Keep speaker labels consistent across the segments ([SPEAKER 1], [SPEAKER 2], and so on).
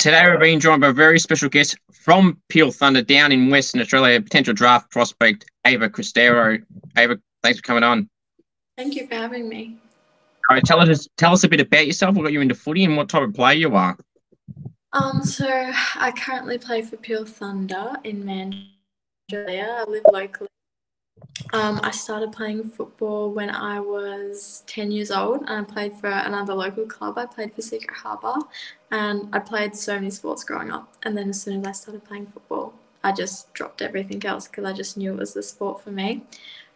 [SPEAKER 1] Today we're being joined by a very special guest from Peel Thunder down in Western Australia, potential draft prospect Ava Cristodero. Ava, thanks for coming on.
[SPEAKER 2] Thank you for having me.
[SPEAKER 1] All right, tell us tell us a bit about yourself. What got you into footy and what type of player you are.
[SPEAKER 2] Um, so I currently play for Peel Thunder in Mandurah. I live locally um, I started playing football when I was 10 years old and I played for another local club. I played for Secret Harbour and I played so many sports growing up. And then as soon as I started playing football, I just dropped everything else because I just knew it was the sport for me.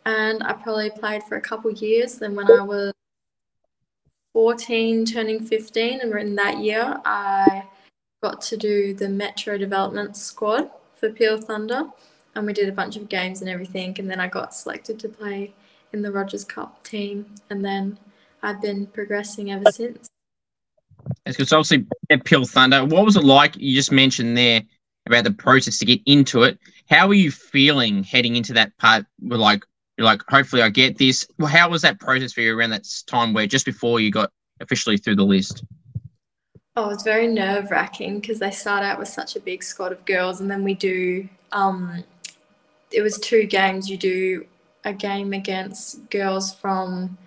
[SPEAKER 2] And I probably played for a couple years. Then when I was 14, turning 15, and in that year, I got to do the Metro Development Squad for Peel Thunder and we did a bunch of games and everything. And then I got selected to play in the Rogers Cup team, and then I've been progressing ever since.
[SPEAKER 1] It's because obviously at Peel Thunder, what was it like? You just mentioned there about the process to get into it. How were you feeling heading into that part? Were like, you're like, hopefully I get this. Well, how was that process for you around that time where just before you got officially through the list?
[SPEAKER 2] Oh, it's very nerve wracking because they start out with such a big squad of girls, and then we do um, it was two games. You do a game against girls from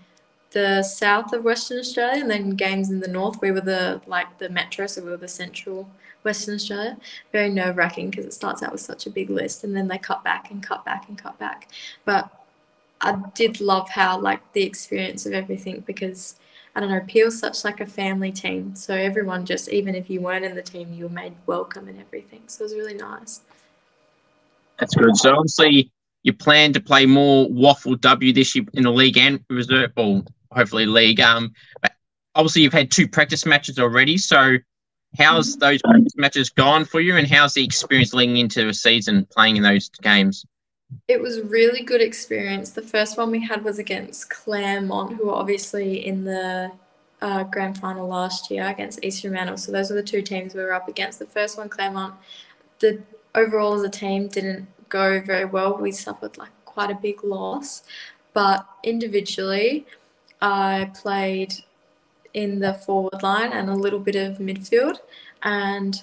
[SPEAKER 2] the south of Western Australia, and then games in the north. We were the like the metro, so we were the central Western Australia. Very nerve wracking because it starts out with such a big list, and then they cut back and cut back and cut back. But I did love how like the experience of everything because I don't know, Peel's such like a family team. So everyone just even if you weren't in the team, you were made welcome and everything. So it was really nice.
[SPEAKER 1] That's good. So obviously you plan to play more WAFL W this year in the league and reserve, or hopefully league. Um, obviously you've had two practice matches already. So how's those practice matches gone for you, and how's the experience leading into a season playing in those games?
[SPEAKER 2] It was really good experience. The first one we had was against Claremont, who were obviously in the uh, grand final last year against East Fremantle. So those are the two teams we were up against. The first one, Claremont, the overall as a team didn't go very well. We suffered like quite a big loss, but individually, I played in the forward line and a little bit of midfield, and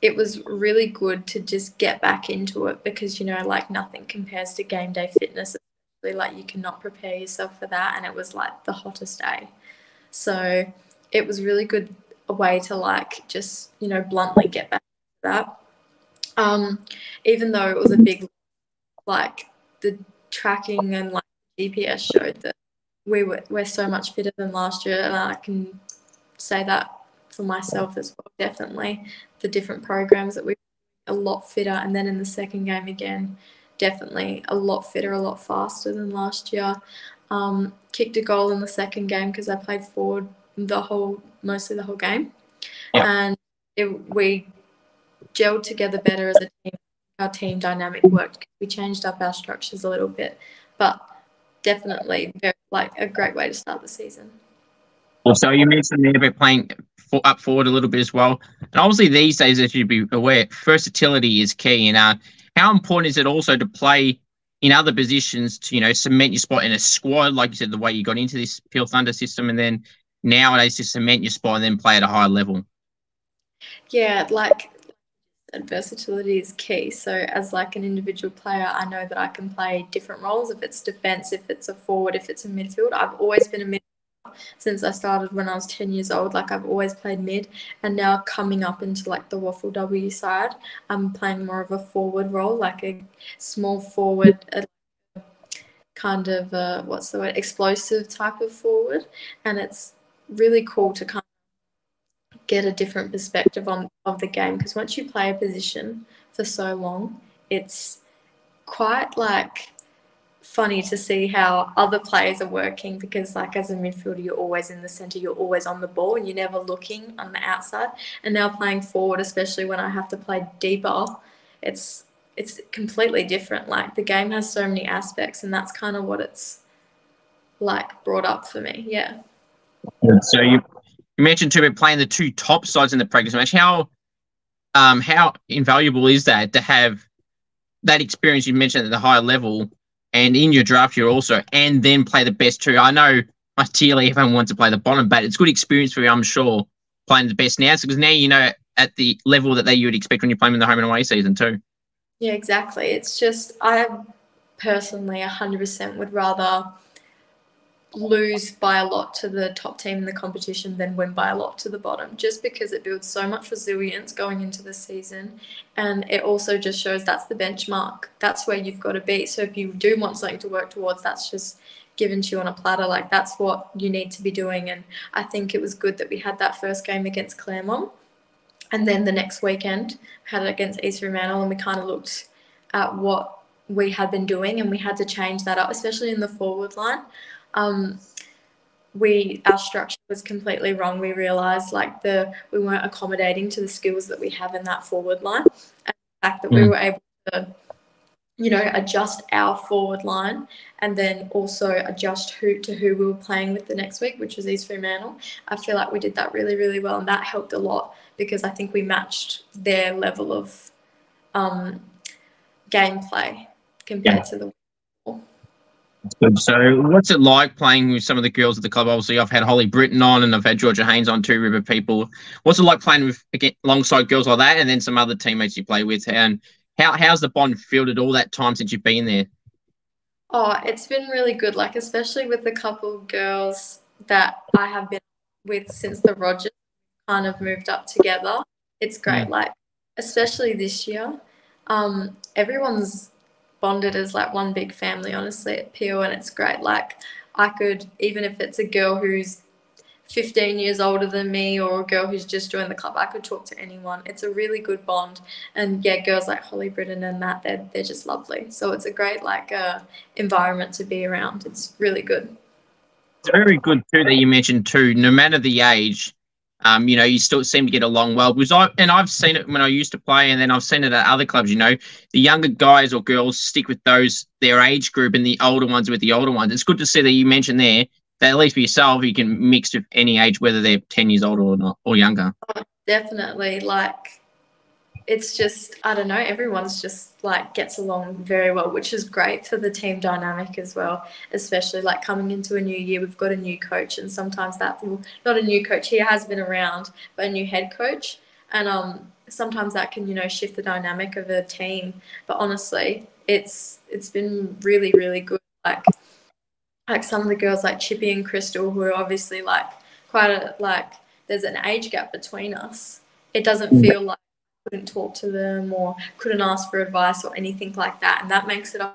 [SPEAKER 2] it was really good to just get back into it because you know like nothing compares to game day fitness like you cannot prepare yourself for that. And it was like the hottest day. So it was really good a way to like just you know bluntly get back to that um, even though it was a big, like the tracking and like GPS showed that we were we're so much fitter than last year, and I can say that for myself as well. Definitely, the different programs that we a lot fitter, and then in the second game again, definitely a lot fitter, a lot faster than last year. Um, kicked a goal in the second game because I played forward the whole mostly the whole game, yeah. and it, we gelled together better as a team. Our team dynamic worked. We changed up our structures a little bit, but definitely very, like a great way to start the season.
[SPEAKER 1] So you mentioned there about playing up forward a little bit as well, and obviously these days, as you'd be aware, versatility is key. And uh, how important is it also to play in other positions to you know cement your spot in a squad, like you said, the way you got into this Peel Thunder system, and then nowadays to cement your spot and then play at a higher level.
[SPEAKER 2] Yeah, like versatility is key. So as like an individual player, I know that I can play different roles. If it's defense, if it's a forward, if it's a midfield, I've always been a mid since I started when I was 10 years old. Like I've always played mid, and now coming up into like the WAFL W side, I'm playing more of a forward role, like a small forward, a kind of a, what's the word, explosive type of forward, and it's really cool to kind get a different perspective on of the game because once you play a position for so long, it's quite like funny to see how other players are working because like as a midfielder you're always in the center you're always on the ball and you're never looking on the outside. And now playing forward especially when i have to play deeper it's it's completely different. Like the game has so many aspects and that's kind of what it's like brought up for me yeah.
[SPEAKER 1] So you you mentioned too about playing the two top sides in the practice match. How um how invaluable is that to have that experience you mentioned at the higher level and in your draft year also and then play the best two? I know ideally everyone wants to play the bottom, but it's good experience for you, I'm sure, playing the best now? Because now you know at the level that they you would expect when you're playing in the home and away season too.
[SPEAKER 2] Yeah, exactly. It's just I personally 100% would rather lose by a lot to the top team in the competition than win by a lot to the bottom just because it builds so much resilience going into the season. And it also just shows that's the benchmark. That's where you've got to be. So if you do want something to work towards that's just given to you on a platter. Like that's what you need to be doing. And i think it was good that we had that first game against claremont. And then the next weekend had it against east fremantle and we kind of looked at what we had been doing and we had to change that up especially in the forward line um, we our structure was completely wrong. We realised like the we weren't accommodating to the skills that we have in that forward line, and the fact that mm. we were able to, you know, adjust our forward line and then also adjust who to who we were playing with the next week, which was East Fremantle. I feel like we did that really really well, and that helped a lot because I think we matched their level of um, gameplay compared yeah. to the.
[SPEAKER 1] So, what's it like playing with some of the girls at the club? Obviously, I've had Holly Britton on, and I've had Georgia Haynes on, Two River people. What's it like playing with again, alongside girls like that, and then some other teammates you play with? And how how's the bond fielded all that time since you've been there?
[SPEAKER 2] Oh, it's been really good. Like especially with the couple of girls that I have been with since the Rogers kind of moved up together. It's great. Yeah. Like especially this year, um, everyone's bonded as like one big family, honestly, at Peel, and it's great. Like I could, even if it's a girl who's 15 years older than me or a girl who's just joined the club, I could talk to anyone. It's a really good bond. And yeah, girls like Holly Britton and that, they're, they're just lovely. So it's a great like uh, environment to be around. It's really good.
[SPEAKER 1] It's very good too that you mentioned too, no matter the age, um, you know, you still seem to get along well. Because I and I've seen it when I used to play, and then I've seen it at other clubs. You know, the younger guys or girls stick with those their age group, and the older ones with the older ones. It's good to see that you mentioned there that at least for yourself, you can mix with any age, whether they're ten years older or not or younger.
[SPEAKER 2] Definitely, like it's just I don't know. Everyone's just like gets along very well, which is great for the team dynamic as well. Especially like coming into a new year, we've got a new coach, and sometimes that well, not a new coach. He has been around, but a new head coach, and um sometimes that can you know shift the dynamic of a team. But honestly, it's it's been really really good. Like like some of the girls like Chippy and Crystal, who are obviously like quite a like there's an age gap between us. It doesn't mm. feel like couldn't talk to them or couldn't ask for advice or anything like that. And that makes it a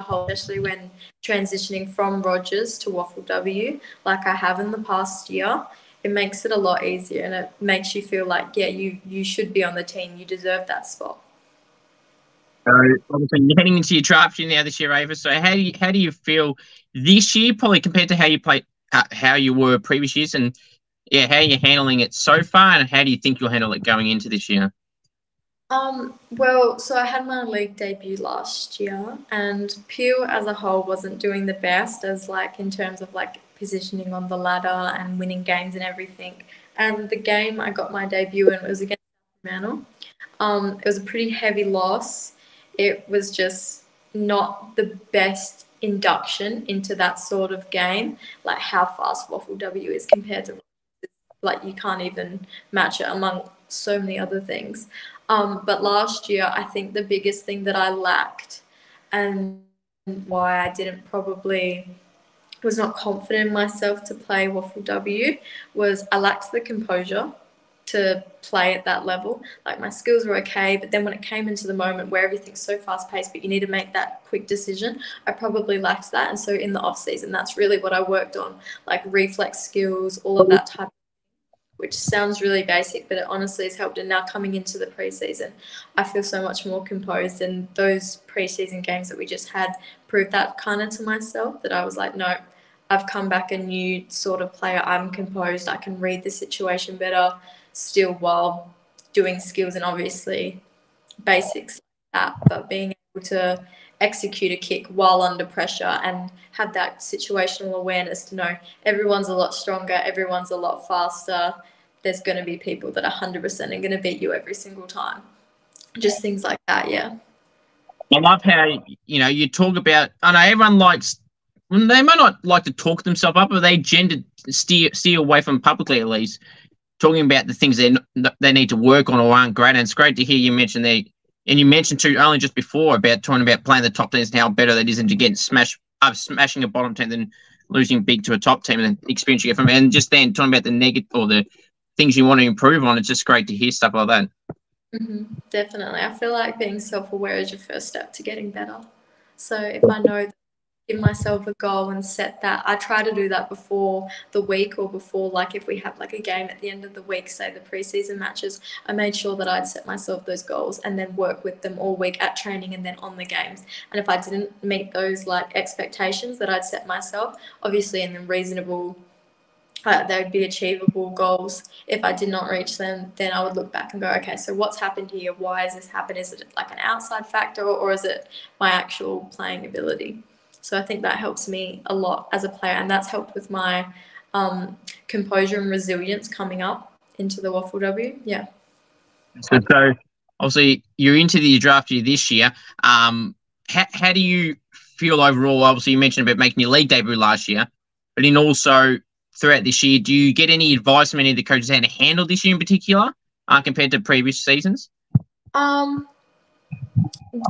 [SPEAKER 2] whole, especially when transitioning from Rogers to WAFL W, like I have in the past year. It makes it a lot easier and it makes you feel like, yeah, you, you should be on the team. You deserve that spot.
[SPEAKER 1] So obviously you're heading into your draft year now this year, Ava. So how do you how do you feel this year, probably compared to how you played, uh, how you were previous years, and yeah, how are you're handling it so far, and how do you think you'll handle it going into this year?
[SPEAKER 2] Um, well, so I had my league debut last year, and Peel as a whole wasn't doing the best as like in terms of like positioning on the ladder and winning games and everything. And the game I got my debut in was against Manor. Um, it was a pretty heavy loss. It was just not the best induction into that sort of game, like how fast WAFL W is compared to like you can't even match it among so many other things. Um, but last year, I think the biggest thing that I lacked and why I didn't probably was not confident in myself to play WAFL W was I lacked the composure to play at that level. Like my skills were okay, but then when it came into the moment where everything's so fast paced, but you need to make that quick decision, I probably lacked that. And so in the off season, that's really what I worked on, like reflex skills, all of that type which sounds really basic, but it honestly has helped. And now coming into the preseason, I feel so much more composed. And those preseason games that we just had proved that kind of to myself that I was like, no, I've come back a new sort of player. I'm composed. I can read the situation better still while doing skills and obviously basics that, but being able to execute a kick while under pressure and have that situational awareness to know everyone's a lot stronger, everyone's a lot faster. There's going to be people that 100% are going to beat you every single time. Just things like that, yeah.
[SPEAKER 1] I love how you know you talk about. I know everyone likes. They might not like to talk themselves up, but they gender steer steer away from publicly at least. talking about the things they they need to work on or aren't great. And it's great to hear you mention they and you mentioned too only just before about talking about playing the top teams and how better that is and to get smash uh, smashing a bottom team than losing big to a top team and the experience you get from it. And just then talking about the negative or the things you want to improve on, it's just great to hear stuff like that.
[SPEAKER 2] Mm-hmm. Definitely. I feel like being self aware is your first step to getting better. So if I know give myself a goal and set that. I try to do that before the week or before, like if we have like a game at the end of the week, say the preseason matches, I made sure that I'd set myself those goals and then work with them all week at training and then on the games. And if I didn't meet those like expectations that I'd set myself, obviously in the reasonable uh, they would be achievable goals. If I did not reach them, then I would look back and go, okay, so what's happened here? Why has this happened? Is it like an outside factor or is it my actual playing ability? So I think that helps me a lot as a player, and that's helped with my um, composure and resilience coming up into the WAFL W. Yeah.
[SPEAKER 1] So, so obviously you're into the draft year this year. Um, how, how do you feel overall? Obviously, you mentioned about making your league debut last year, but in also throughout this year, do you get any advice from any of the coaches how to handle this year in particular uh, compared to previous seasons?
[SPEAKER 2] Um,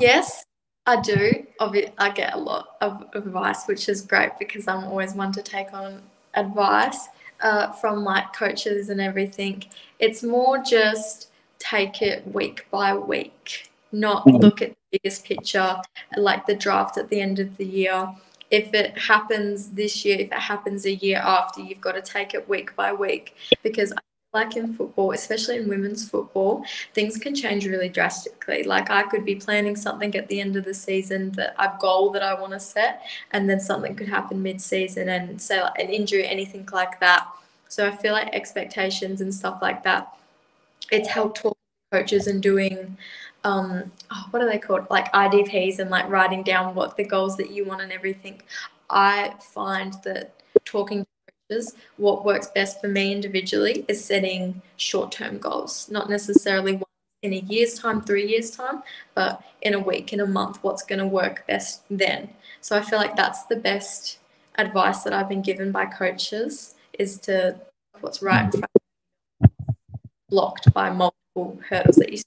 [SPEAKER 2] yes, I do. I get a lot of advice, which is great because I'm always one to take on advice uh, from like coaches and everything. It's more just take it week by week, not mm-hmm. look at the biggest picture, like the draft at the end of the year. If it happens this year, if it happens a year after, you've got to take it week by week because like in football, especially in women's football, things can change really drastically. Like I could be planning something at the end of the season that a goal that I want to set, and then something could happen mid-season, and say like an injury, anything like that. So I feel like expectations and stuff like that. It's helped talk coaches and doing um oh, what are they called? Like idps and like writing down what the goals that you want and everything. I find that talking to coaches, what works best for me individually is setting short term goals, not necessarily in a year's time, three years' time, but in a week, in a month, what's going to work best then. So I feel like that's the best advice that I've been given by coaches is to what's right blocked by multiple hurdles that you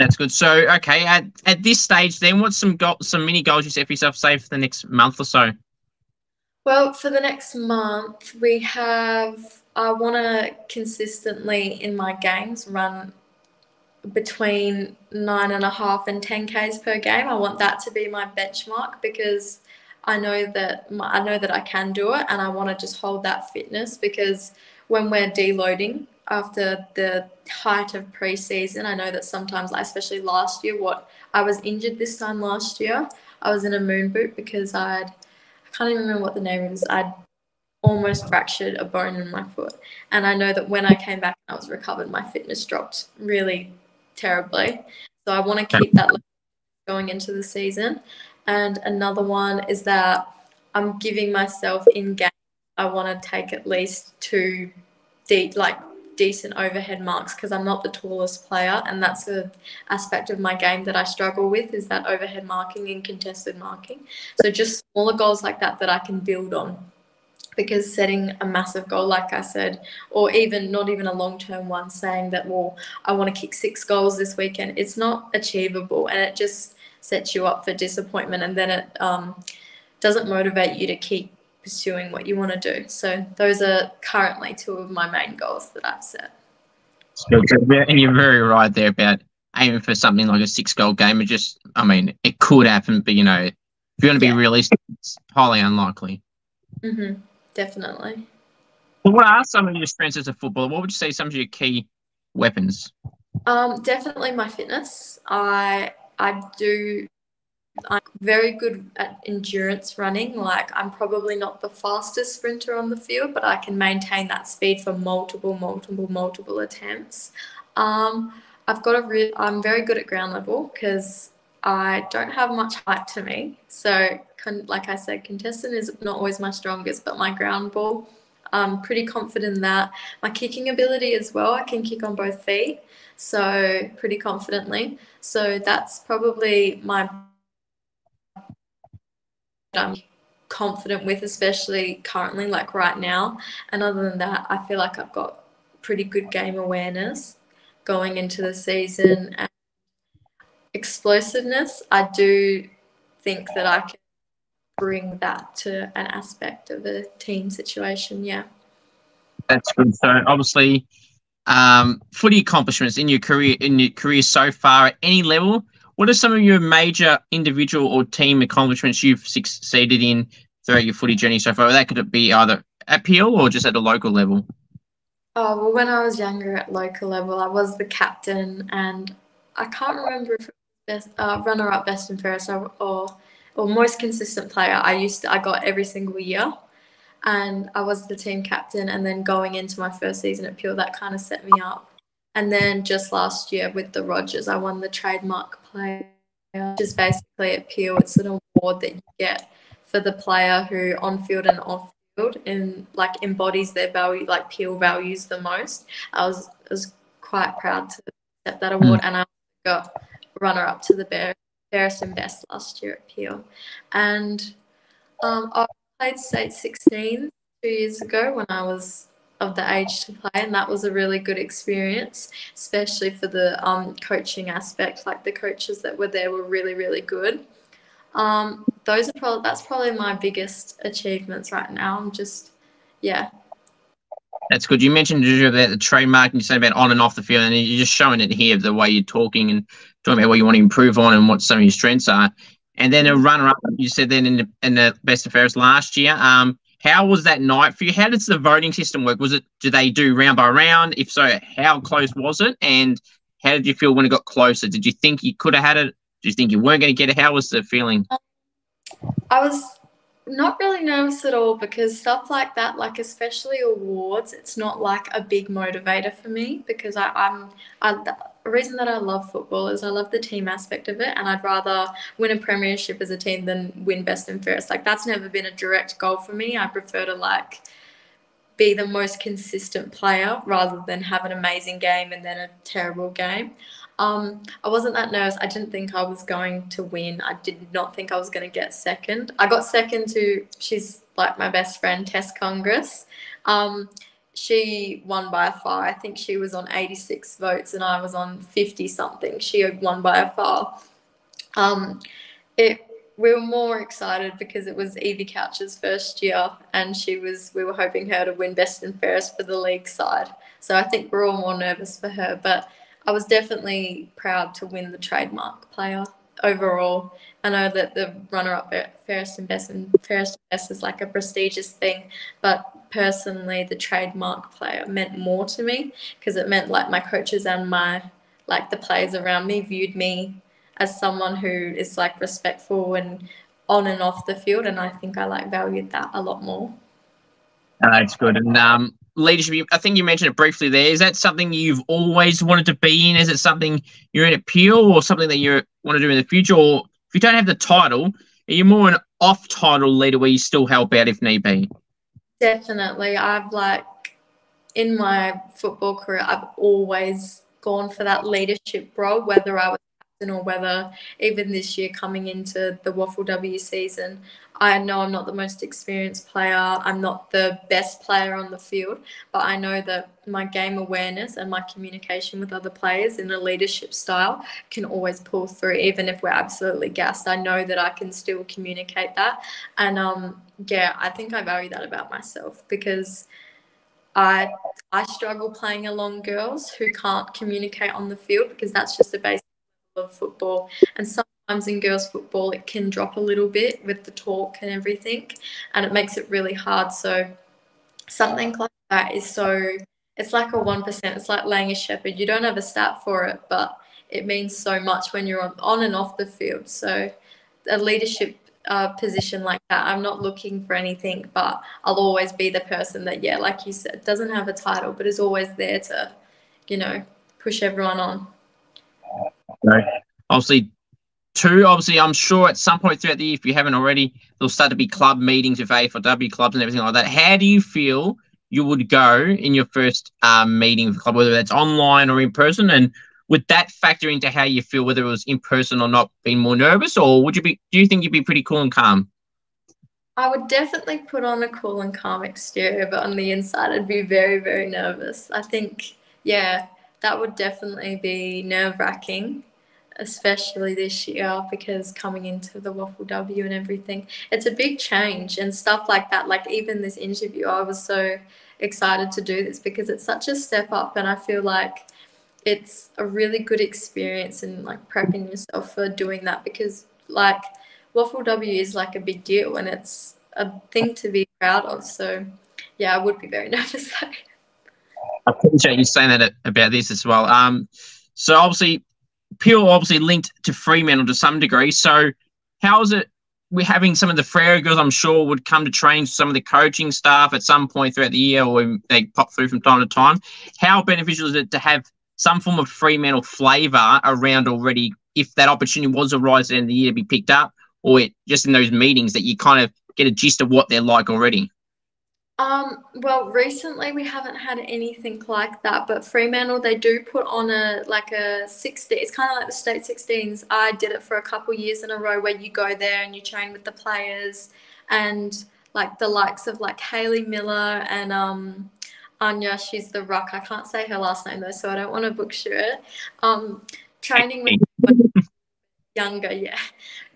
[SPEAKER 1] that's good. So, okay, at, at this stage, then, what's some go- some mini goals you set for yourself, say, for the next month or so?
[SPEAKER 2] Well, for the next month, we have. I want to consistently in my games run between nine and a half and 10 Ks per game. I want that to be my benchmark because I know that my, I know that I can do it and I want to just hold that fitness because when we're deloading after the height of preseason, I know that sometimes, especially last year, what I was injured this time last year, I was in a moon boot because I'd I can't even remember what the name is. I'd almost fractured a bone in my foot. And I know that when I came back and I was recovered, my fitness dropped really terribly. So I want to keep that going into the season. And another one is that I'm giving myself in game, I want to take at least two deep, like decent overhead marks because I'm not the tallest player, and that's a aspect of my game that I struggle with is that overhead marking and contested marking. So just smaller goals like that that I can build on. Because setting a massive goal, like I said, or even not even a long term one, saying that, well, I want to kick six goals this weekend, it's not achievable and it just sets you up for disappointment and then it um, doesn't motivate you to keep pursuing what you want to do. So those are currently two of my main goals that I've set.
[SPEAKER 1] And you're very right there about aiming for something like a six goal game. It just, I mean, it could happen, but you know, if you want to be yeah. realistic, it's highly unlikely.
[SPEAKER 2] Mm-hmm. Definitely.
[SPEAKER 1] Well, what are some of your strengths as a footballer? What would you say some of your key weapons?
[SPEAKER 2] Um, definitely my fitness. I I do I'm very good at endurance running. Like I'm probably not the fastest sprinter on the field, but I can maintain that speed for multiple, multiple, multiple attempts. Um, I've got a real. I'm very good at ground level because I don't have much height to me. So, con- like I said, contestant is not always my strongest, but my ground ball, I'm pretty confident in that. My kicking ability as well. I can kick on both feet, so pretty confidently. So that's probably my I'm confident with, especially currently, like right now. And other than that, I feel like I've got pretty good game awareness going into the season and explosiveness. I do think that I can bring that to an aspect of a team situation. Yeah.
[SPEAKER 1] That's good. So obviously, um, footy accomplishments in your career in your career so far at any level. What are some of your major individual or team accomplishments you've succeeded in throughout your footy journey so far? That could be either at Peel or just at a local level.
[SPEAKER 2] Oh well, when I was younger at local level, I was the captain, and I can't remember if best, uh, runner-up, best and fairest, or, or or most consistent player. I used to, I got every single year and I was the team captain. And then going into my first season at Peel, that kind of set me up. And then just last year with the Rogers, I won the trademark player, which is basically at Peel. It's an award that you get for the player who on field and off field and like embodies their value, like Peel values the most. I was I was quite proud to accept that award, mm. and I got runner up to the Bear, fairest and best last year at Peel, and um, I played state 16 two years ago when I was of the age to play, and that was a really good experience, especially for the um, coaching aspect. Like the coaches that were there were really, really good. Um, those are probably that's probably my biggest achievements right now. I'm just, yeah.
[SPEAKER 1] That's good. You mentioned about the trademark, and you said about on and off the field, and you're just showing it here the way you're talking and talking about what you want to improve on and what some of your strengths are. And then a runner up, you said then in the, in the best of fairest last year. Um, how was that night for you? How does the voting system work? Was it do they do round by round? If so, how close was it? And how did you feel when it got closer? Did you think you could have had it? Did you think you weren't going to get it? How was the feeling?
[SPEAKER 2] Um, I was not really nervous at all because stuff like that, like especially awards, it's not like a big motivator for me because I, I'm I, the reason that I love football is I love the team aspect of it, and I'd rather win a premiership as a team than win best and fairest. Like that's never been a direct goal for me. I prefer to like be the most consistent player rather than have an amazing game and then a terrible game. Um, I wasn't that nervous. I didn't think I was going to win. I did not think I was going to get second. I got second to, she's like my best friend, Tess Congress. Um, she won by a far. I think she was on 86 votes and I was on 50 something. She won by a far. Um, it, we were more excited because it was Evie Couch's first year and she was, we were hoping her to win best and fairest for the league side. So I think we're all more nervous for her. But I was definitely proud to win the trademark player overall. I know that the runner up fairest and best and fairest and best is like a prestigious thing, but personally the trademark player meant more to me because it meant like my coaches and my like the players around me viewed me as someone who is like respectful and on and off the field and I think I like valued that a lot more.
[SPEAKER 1] That's good. And um, leadership, I think you mentioned it briefly there. Is that something you've always wanted to be in? Is it something you're in appeal or something that you want to do in the future? Or if you don't have the title, are you more an off title leader where you still help out if need be?
[SPEAKER 2] Definitely. I've like, in my football career, I've always gone for that leadership role, whether I was captain or whether even this year coming into the WAFL W season, I know I'm not the most experienced player. I'm not the best player on the field, but I know that my game awareness and my communication with other players in a leadership style can always pull through, even if we're absolutely gassed. I know that I can still communicate that. And um, yeah, I think I value that about myself because I I struggle playing along girls who can't communicate on the field because that's just the basic of football. And sometimes in girls' football, it can drop a little bit with the talk and everything, and it makes it really hard. So, something like that is so, it's like a 1%. It's like laying a shepherd. You don't have a stat for it, but it means so much when you're on, on and off the field. So, a leadership uh, position like that, I'm not looking for anything, but I'll always be the person that, yeah, like you said, doesn't have a title, but is always there to, you know, push everyone on.
[SPEAKER 1] So obviously, two, obviously, I'm sure at some point throughout the year, if you haven't already, there'll start to be club meetings with AFLW clubs and everything like that. How do you feel you would go in your first um, meeting with the club, whether that's online or in person? And would that factor into how you feel, whether it was in person or not, being more nervous, or would you be? Do you think you'd be pretty cool and calm?
[SPEAKER 2] I would definitely put on a cool and calm exterior, but on the inside, I'd be very, very nervous. I think, yeah, that would definitely be nerve wracking, especially this year because coming into the WAFL W and everything, it's a big change and stuff like that. Like, even this interview, I was so excited to do this because it's such a step up, and I feel like it's a really good experience and like prepping yourself for doing that because, like, WAFL W is like a big deal and it's a thing to be proud of. So, yeah, I would be very nervous. I
[SPEAKER 1] appreciate you saying that about this as well. Um, so obviously, Peel obviously linked to Fremantle to some degree. So, how is it? We're having some of the Freo girls, I'm sure, would come to train some of the coaching staff at some point throughout the year, or they pop through from time to time. How beneficial is it to have some form of Fremantle flavour around already if that opportunity was to rise at the end of the year to be picked up? or it, just in those meetings that you kind of get a gist of what they're like already?
[SPEAKER 2] Um, well, recently we haven't had anything like that, but Fremantle they do put on a like a 60. It's kind of like the state 16s. I did it for a couple years in a row where you go there and you train with the players and like the likes of like Hayley Miller and um Anya. She's the rock. I can't say her last name though, so I don't want to butcher it. Um, training with younger, yeah.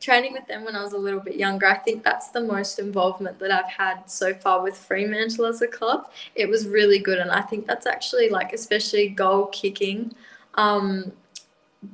[SPEAKER 2] Training with them when I was a little bit younger, I think that's the most involvement that I've had so far with Fremantle as a club. It was really good, and I think that's actually like, especially goal kicking. Um,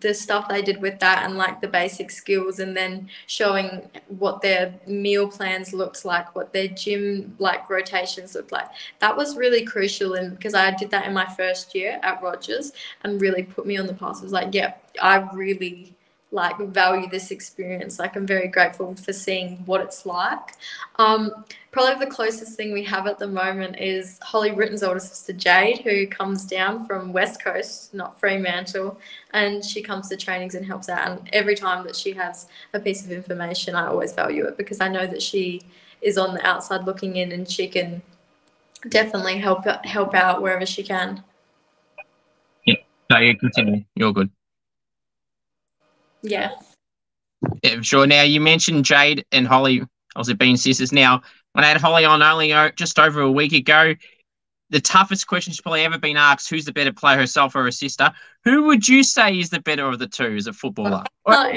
[SPEAKER 2] the stuff they did with that and like the basic skills and then showing what their meal plans looked like what their gym like rotations looked like that was really crucial and because i did that in my first year at rogers and really put me on the path it was like yeah i really like value this experience. Like I'm very grateful for seeing what it's like. Um, probably the closest thing we have at the moment is Holly Britton's older sister Jade, who comes down from West Coast, not Fremantle, and she comes to trainings and helps out. And every time that she has a piece of information, I always value it because I know that she is on the outside looking in and she can definitely help help out wherever she can.
[SPEAKER 1] Yeah, no, you continue. You're good.
[SPEAKER 2] Yeah.
[SPEAKER 1] Yeah, sure. Now you mentioned Jade and Holly, obviously being sisters. Now, when I had Holly on only uh, just over a week ago, the toughest question she's probably ever been asked: Who's the better player, herself or her sister? Who would you say is the better of the two as a footballer? Oh,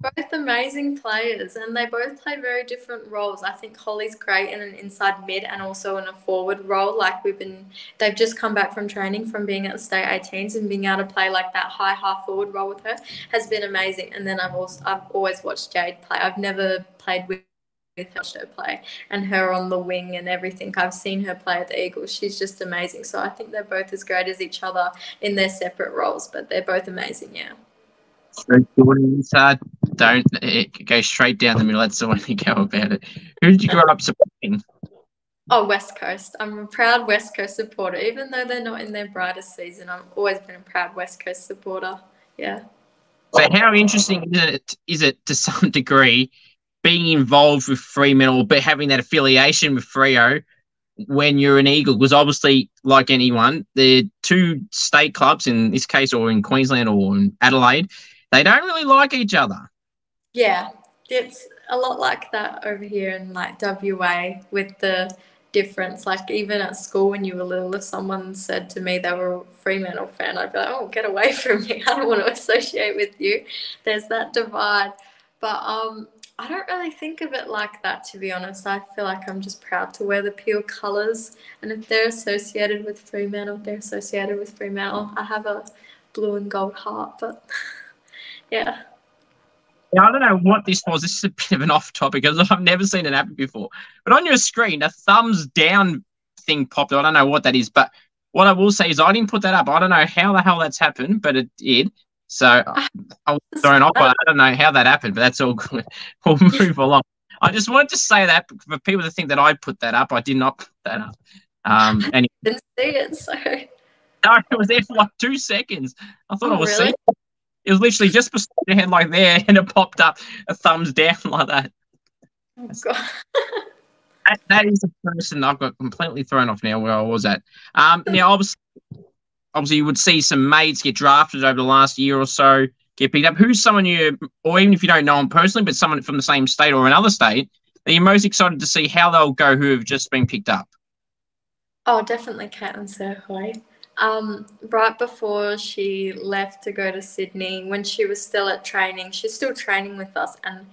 [SPEAKER 2] both amazing players, and they both play very different roles. I think Holly's great in an inside mid and also in a forward role. Like we've been, they've just come back from training from being at the state 18s and being able to play like that high half forward role with her has been amazing. And then I've also I've always watched Jade play. I've never played with watched her play and her on the wing and everything. I've seen her play at the Eagles. She's just amazing. So I think they're both as great as each other in their separate roles, but they're both amazing. Yeah.
[SPEAKER 1] Inside. Don't it, go straight down the middle. That's the way you go about it. Who did you grow up supporting?
[SPEAKER 2] Oh, West Coast. I'm a proud West Coast supporter. Even though they're not in their brightest season, I've always been a proud West Coast supporter. Yeah.
[SPEAKER 1] So, how interesting is it, is it to some degree being involved with Fremantle, but having that affiliation with Freo when you're an Eagle? Because obviously, like anyone, the two state clubs in this case, or in Queensland or in Adelaide, they don't really like each other.
[SPEAKER 2] Yeah, it's a lot like that over here in like WA with the difference. Like even at school when you were little, if someone said to me they were a Fremantle fan, I'd be like, "Oh, get away from me! I don't want to associate with you." There's that divide, but um, I don't really think of it like that to be honest. I feel like I'm just proud to wear the Peel colours, and if they're associated with Fremantle, they're associated with Fremantle. I have a blue and gold heart, but yeah.
[SPEAKER 1] Now, I don't know what this was. This is a bit of an off topic because I've never seen it happen before. But on your screen, a thumbs down thing popped. I don't know what that is, but what I will say is I didn't put that up. I don't know how the hell that's happened, but it did. So I was thrown off. I don't know how that happened, but that's all good. We'll move along. I just wanted to say that for people to think that I put that up, I did not put that up. Um, and
[SPEAKER 2] didn't see it, so
[SPEAKER 1] no, it was there for like two seconds. I thought oh, I was really? seeing. It was literally just beside your head like there, and it popped up a thumbs down like that.
[SPEAKER 2] Oh, God.
[SPEAKER 1] that, that is the person I've got completely thrown off now where I was at. Um, now, obviously, obviously, you would see some mates get drafted over the last year or so, get picked up. Who's someone you, or even if you don't know them personally, but someone from the same state or another state are you're most excited to see how they'll go who have just been picked up?
[SPEAKER 2] Oh, definitely Kaitlyn Srhoj. Um, right before she left to go to Sydney, when she was still at training, she's still training with us, and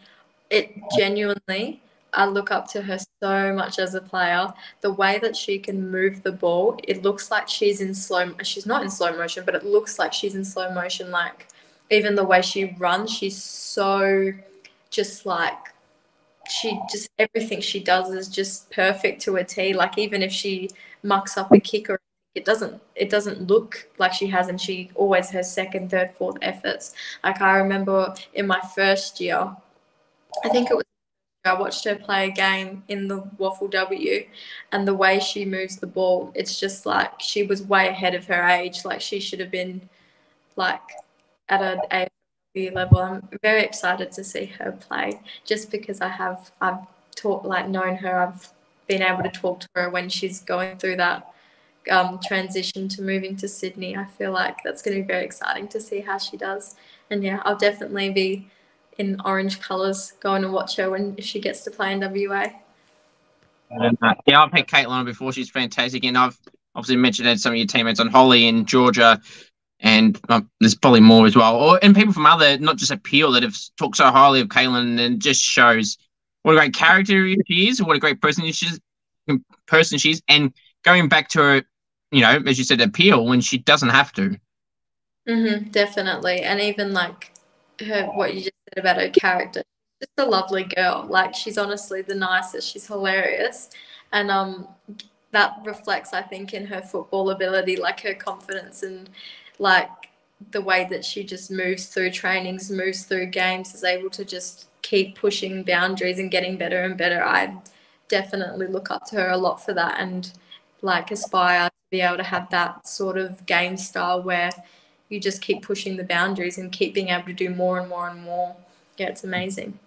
[SPEAKER 2] it genuinely, I look up to her so much as a player. The way that she can move the ball, it looks like she's in slow. She's not in slow motion, but it looks like she's in slow motion. Like even the way she runs, she's so just like she just everything she does is just perfect to a T. Like even if she mucks up a kick or it doesn't it doesn't look like she has and she always has second third fourth efforts. Like i remember in my first year i think it was i watched her play a game in the WAFL W and the way she moves the ball it's just like she was way ahead of her age. Like she should have been like at an AFLW level. I'm very excited to see her play just because i have i've taught like known her. I've been able to talk to her when she's going through that um, transition to moving to Sydney. I feel like that's going to be very exciting to see how she does. And yeah, I'll definitely be in orange colours going to watch her when she gets to play in WA.
[SPEAKER 1] And, uh, yeah, I've had Kaitlyn before. She's fantastic. And I've obviously mentioned some of your teammates on Holly and Georgia. And um, there's probably more as well. Or, and people from other, not just Appeal, that have talked so highly of Kaitlyn and just shows what a great character she is, what a great person she is, person she is. And going back to her you know, as you said, appeal when she doesn't have to.
[SPEAKER 2] Mm-hmm, definitely, and even like her, what you just said about her character, just a lovely girl. Like she's honestly the nicest. She's hilarious, and um, that reflects, I think, in her football ability, like her confidence and like the way that she just moves through trainings, moves through games, is able to just keep pushing boundaries and getting better and better. I definitely look up to her a lot for that, and like aspire to be able to have that sort of game style where you just keep pushing the boundaries and keep being able to do more and more and more. Yeah, it's amazing.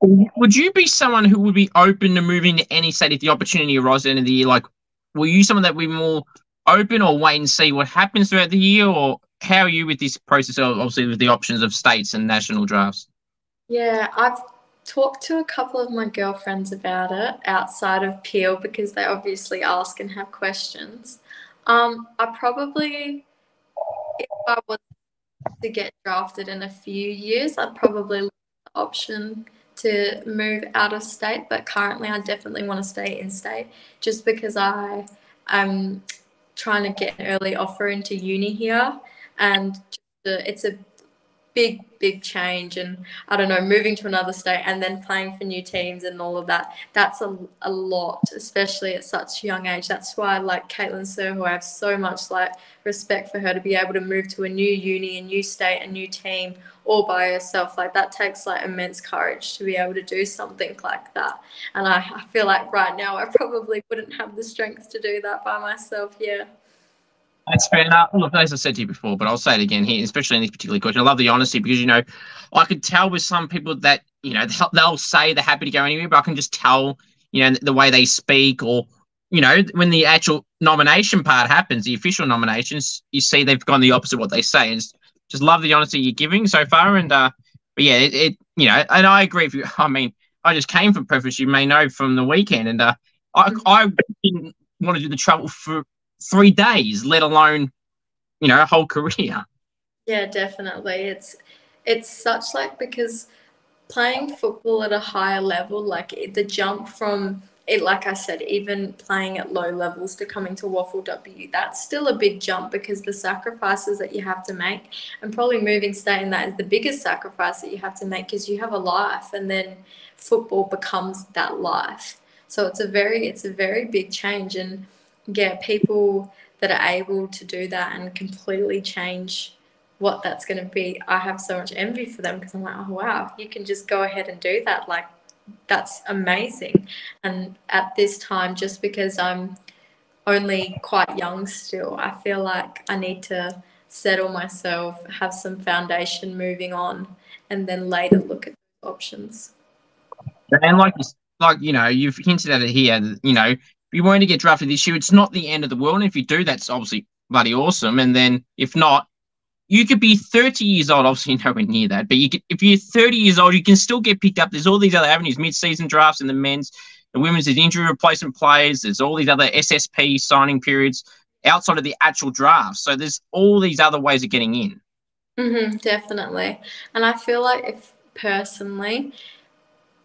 [SPEAKER 1] Would you be someone who would be open to moving to any state if the opportunity arises at the end of the year? Like, were you someone that would be more open or wait and see what happens throughout the year? Or how are you with this process, obviously, with the options of states and national drafts?
[SPEAKER 2] Yeah, I've talked to a couple of my girlfriends about it outside of Peel because they obviously ask and have questions. Um, I probably, if I was to get drafted in a few years, I'd probably look at the option to move out of state. But currently, I definitely want to stay in state just because I am trying to get an early offer into uni here, and it's a big big change and i don't know moving to another state and then playing for new teams and all of that. That's a, a lot especially at such a young age. That's why I like Kaitlyn Srhoj i have so much like respect for her to be able to move to a new uni a new state a new team all by herself like that takes like immense courage to be able to do something like that. And i, I feel like right now i probably wouldn't have the strength to do that by myself yeah
[SPEAKER 1] that's fair enough. Look, as I said to you before, but I'll say it again here, especially in this particular question. I love the honesty because, you know, I could tell with some people that, you know, they'll say they're happy to go anywhere, but I can just tell, you know, the way they speak or, you know, when the actual nomination part happens, the official nominations, you see they've gone the opposite of what they say. And just love the honesty you're giving so far. And, uh, but yeah, it, it you know, and I agree with you. I mean, I just came from preface, you may know from the weekend, and uh, I, I didn't want to do the travel for three days, let alone, you know, a whole career.
[SPEAKER 2] Yeah, definitely. It's it's such like because playing football at a higher level, like the jump from it, like I said, even playing at low levels to coming to WAFL W, that's still a big jump because the sacrifices that you have to make, and probably moving state in that is the biggest sacrifice that you have to make because you have a life, and then football becomes that life. So it's a very, it's a very big change, and yeah, people that are able to do that and completely change what that's going to be, I have so much envy for them because I'm like, oh, wow, you can just go ahead and do that. Like, that's amazing. And at this time, just because I'm only quite young still, I feel like I need to settle myself, have some foundation moving on, and then later look at options.
[SPEAKER 1] And like, like you know, you've hinted at it here. You know, you were to get drafted this year, it's not the end of the world. And if you do, that's obviously bloody awesome. And then if not, you could be 30 years old, obviously nowhere near that, but you could, if you're 30 years old, you can still get picked up. There's all these other avenues, mid-season drafts in the men's, the women's, there's injury replacement players, there's all these other SSP signing periods outside of the actual draft. So there's all these other ways of getting in.
[SPEAKER 2] Mm-hmm, definitely. And I feel like if personally,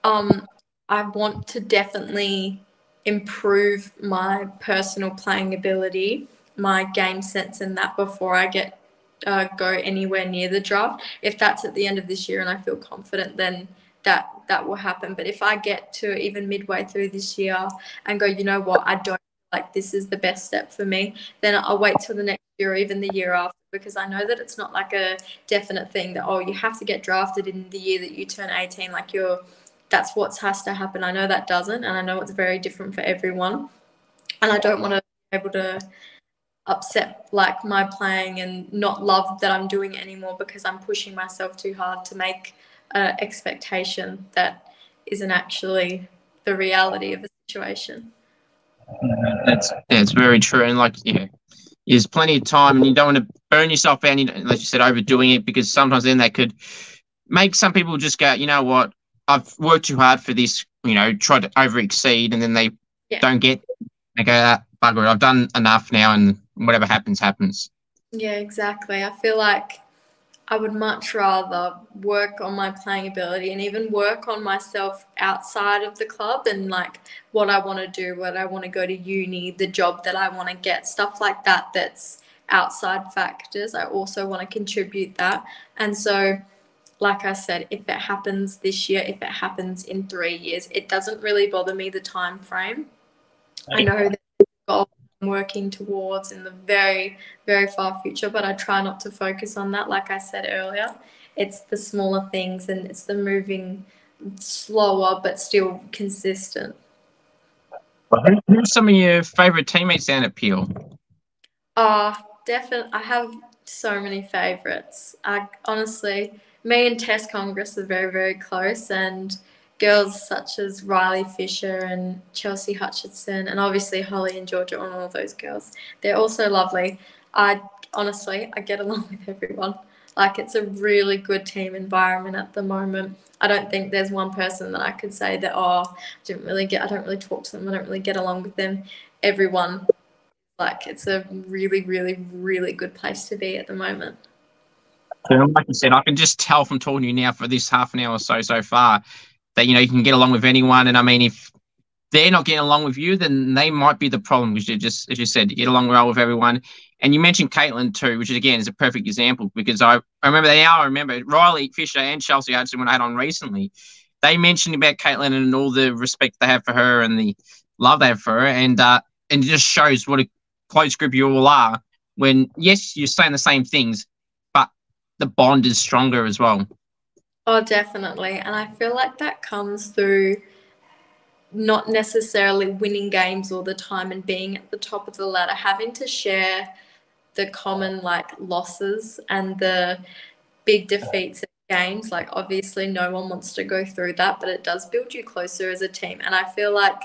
[SPEAKER 2] um, I want to definitely improve my personal playing ability, my game sense and that before I get uh, go anywhere near the draft. If that's at the end of this year and I feel confident, then that that will happen. But if I get to even midway through this year and go, you know what, I don't like this is the best step for me, then I'll wait till the next year or even the year after because I know that it's not like a definite thing that oh you have to get drafted in the year that you turn 18 like you're that's what has to happen. I know that doesn't and I know it's very different for everyone. And I don't want to be able to upset like my playing and not love that I'm doing anymore because I'm pushing myself too hard to make an expectation that isn't actually the reality of the situation.
[SPEAKER 1] That's that's very true, and like yeah, there's plenty of time, and you don't want to burn yourself out. Like you said, overdoing it because sometimes then that could make some people just go, you know what, I've worked too hard for this. You know, try to over exceed, and then they yeah. don't get. They go, ah, bugger it, I've done enough now, and whatever happens, happens.
[SPEAKER 2] Yeah, exactly. I feel like I would much rather work on my playing ability and even work on myself outside of the club and like what I want to do, what I want to go to uni, the job that I want to get, stuff like that that's outside factors. I also want to contribute that. And so like I said, if it happens this year, if it happens in three years, it doesn't really bother me the time frame. I know that goals I'm working towards in the very, very far future, but I try not to focus on that. Like I said earlier, it's the smaller things and it's the moving slower but still consistent.
[SPEAKER 1] Who are some of your favourite teammates down at Peel?
[SPEAKER 2] Uh, definitely. I have so many favourites. I honestly, me and Tess Congress are very, very close, and girls such as Riley Fisher and Chelsea Hutchinson, and obviously Holly and Georgia, and all of those girls. They're also lovely. I honestly, I get along with everyone. Like it's a really good team environment at the moment. I don't think there's one person that I could say that oh, I didn't really get. I don't really talk to them. I don't really get along with them. Everyone, like it's a really, really, really good place to be at the moment.
[SPEAKER 1] Like I said, I can just tell from talking to you now for this half an hour or so so far that you know you can get along with anyone. And I mean, if they're not getting along with you, then they might be the problem because you just, as you said, you get along well with everyone. And you mentioned Kaitlyn too, which is again is a perfect example because I, I remember now I remember Riley Fisher and Chelsea Hudson when I had on recently, they mentioned about Kaitlyn and all the respect they have for her and the love they have for her, and uh, and it just shows what a close group you all are. When yes, you're saying the same things, the bond is stronger as well.
[SPEAKER 2] Oh, definitely. And I feel like that comes through not necessarily winning games all the time and being at the top of the ladder, having to share the common like losses and the big defeats in games. Like, obviously, no one wants to go through that, but it does build you closer as a team. And I feel like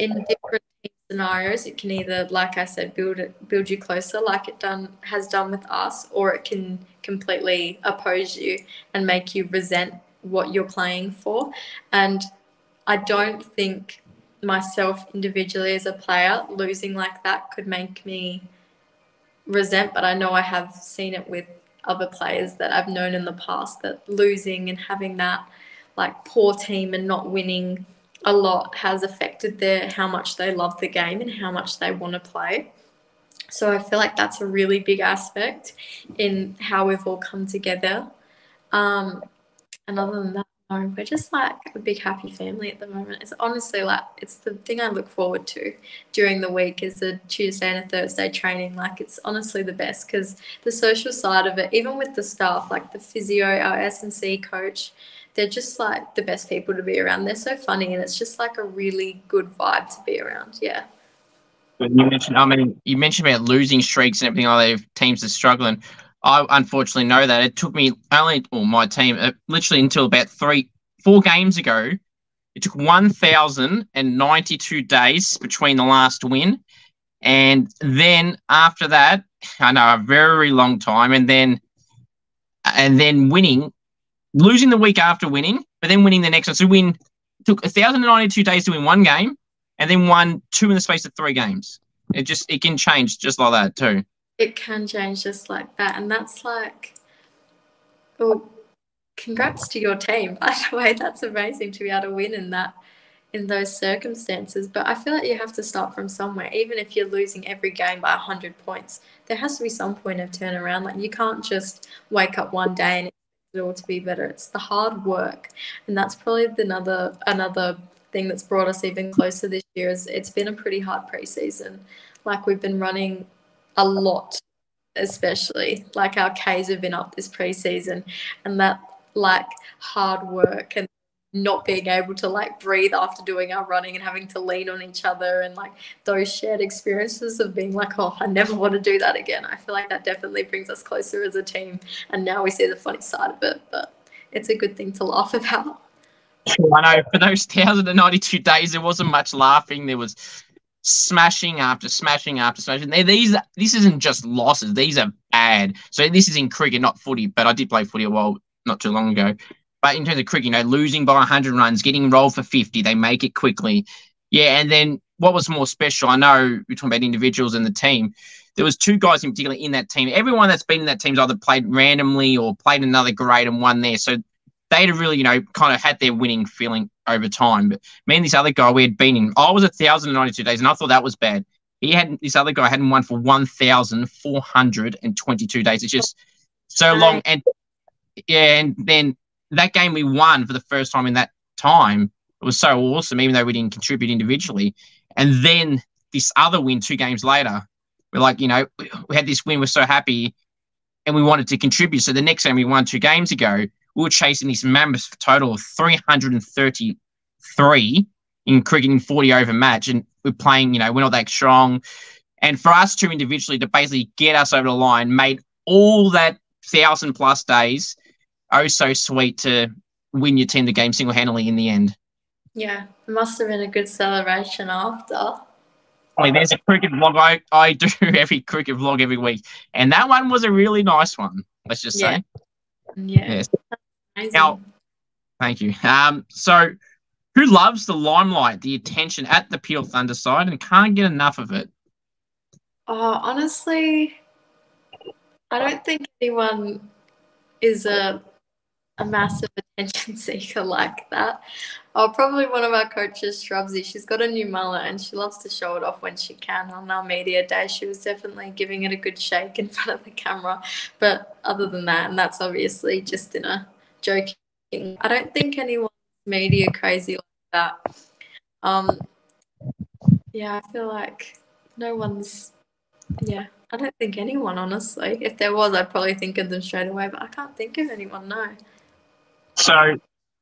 [SPEAKER 2] in different scenarios, it can either, like I said, build it, build you closer, like it done has done with us, or it can completely oppose you and make you resent what you're playing for. And I don't think myself individually as a player losing like that could make me resent, but I know I have seen it with other players that I've known in the past that losing and having that like poor team and not winning a lot has affected their how much they love the game and how much they want to play. So I feel like that's a really big aspect in how we've all come together. Um, and other than that, no, we're just like a big happy family at the moment. It's honestly like it's the thing I look forward to during the week is a Tuesday and a Thursday training. Like it's honestly the best because the social side of it, even with the staff, like the physio, our S and C coach, they're just like the best people to be around. They're so funny and it's just like a really good vibe to be around. Yeah.
[SPEAKER 1] You mentioned, I mean, you mentioned about losing streaks and everything like that. Teams are struggling. I unfortunately know that it took me only, or my team, uh, literally until about three, four games ago. It took 1,092 days between the last win. And then after that, I know a very long time, and then and then winning, losing the week after winning, but then winning the next one. So win took thousand and ninety two days to win one game, and then won two in the space of three games. It just it can change just like that too.
[SPEAKER 2] It can change just like that, and that's like, well, congrats to your team. By the way, that's amazing to be able to win in that in those circumstances. But I feel like you have to start from somewhere. Even if you're losing every game by 100 points, there has to be some point of turnaround. Like you can't just wake up one day and it all to be better. It's the hard work. And that's probably another another thing that's brought us even closer this year is it's been a pretty hard preseason. Like we've been running a lot, especially like our Ks have been up this preseason and that like hard work and not being able to like breathe after doing our running and having to lean on each other and like those shared experiences of being like oh i never want to do that again. I feel like that definitely brings us closer as a team and now we see the funny side of it but it's a good thing to laugh about.
[SPEAKER 1] I know. For those 1092 days there wasn't much laughing. There was smashing after smashing after smashing. These this isn't just losses. These are bad. So this is in cricket not footy but i did play footy a while not too long ago but in terms of cricket, you know, losing by 100 runs, getting rolled for 50, they make it quickly. Yeah, and then what was more special? I know we're talking about individuals in the team. There was two guys in particular in that team. Everyone that's been in that team's either played randomly or played another grade and won there. So they'd have really, you know, kind of had their winning feeling over time. But me and this other guy, we had been in. I was a thousand and ninety-two days, and I thought that was bad. He had this other guy hadn't won for one thousand four hundred and twenty-two days. It's just so long, and yeah, and then that game we won for the first time in that time. It was so awesome, even though we didn't contribute individually. And then this other win two games later, we're like, you know, we had this win, we're so happy, and we wanted to contribute. So the next game we won two games ago, we were chasing this mammoth total of 333 in cricket in 40 over match. And we're playing, you know, we're not that strong. And for us two individually to basically get us over the line made all that thousand plus days oh so sweet to win your team the game single handedly in the end.
[SPEAKER 2] Yeah, it must have been a good celebration after.
[SPEAKER 1] I mean, there's a cricket vlog I, I do every cricket vlog every week, and that one was a really nice one. Let's just
[SPEAKER 2] yeah.
[SPEAKER 1] say.
[SPEAKER 2] Yeah. Yes.
[SPEAKER 1] Now, thank you. Um, so who loves the limelight, the attention at the Peel Thunder side, and can't get enough of it?
[SPEAKER 2] Oh, honestly, I don't think anyone is a a massive attention seeker like that. Oh, probably one of our coaches, Shrubsy. She's got a new mullet and she loves to show it off when she can. On our media day, she was definitely giving it a good shake in front of the camera. But other than that, and that's obviously just in a joking. I don't think anyone's media crazy like that. Um, yeah, I feel like no one's. Yeah, I don't think anyone, honestly. If there was, I'd probably think of them straight away, but I can't think of anyone, no.
[SPEAKER 1] So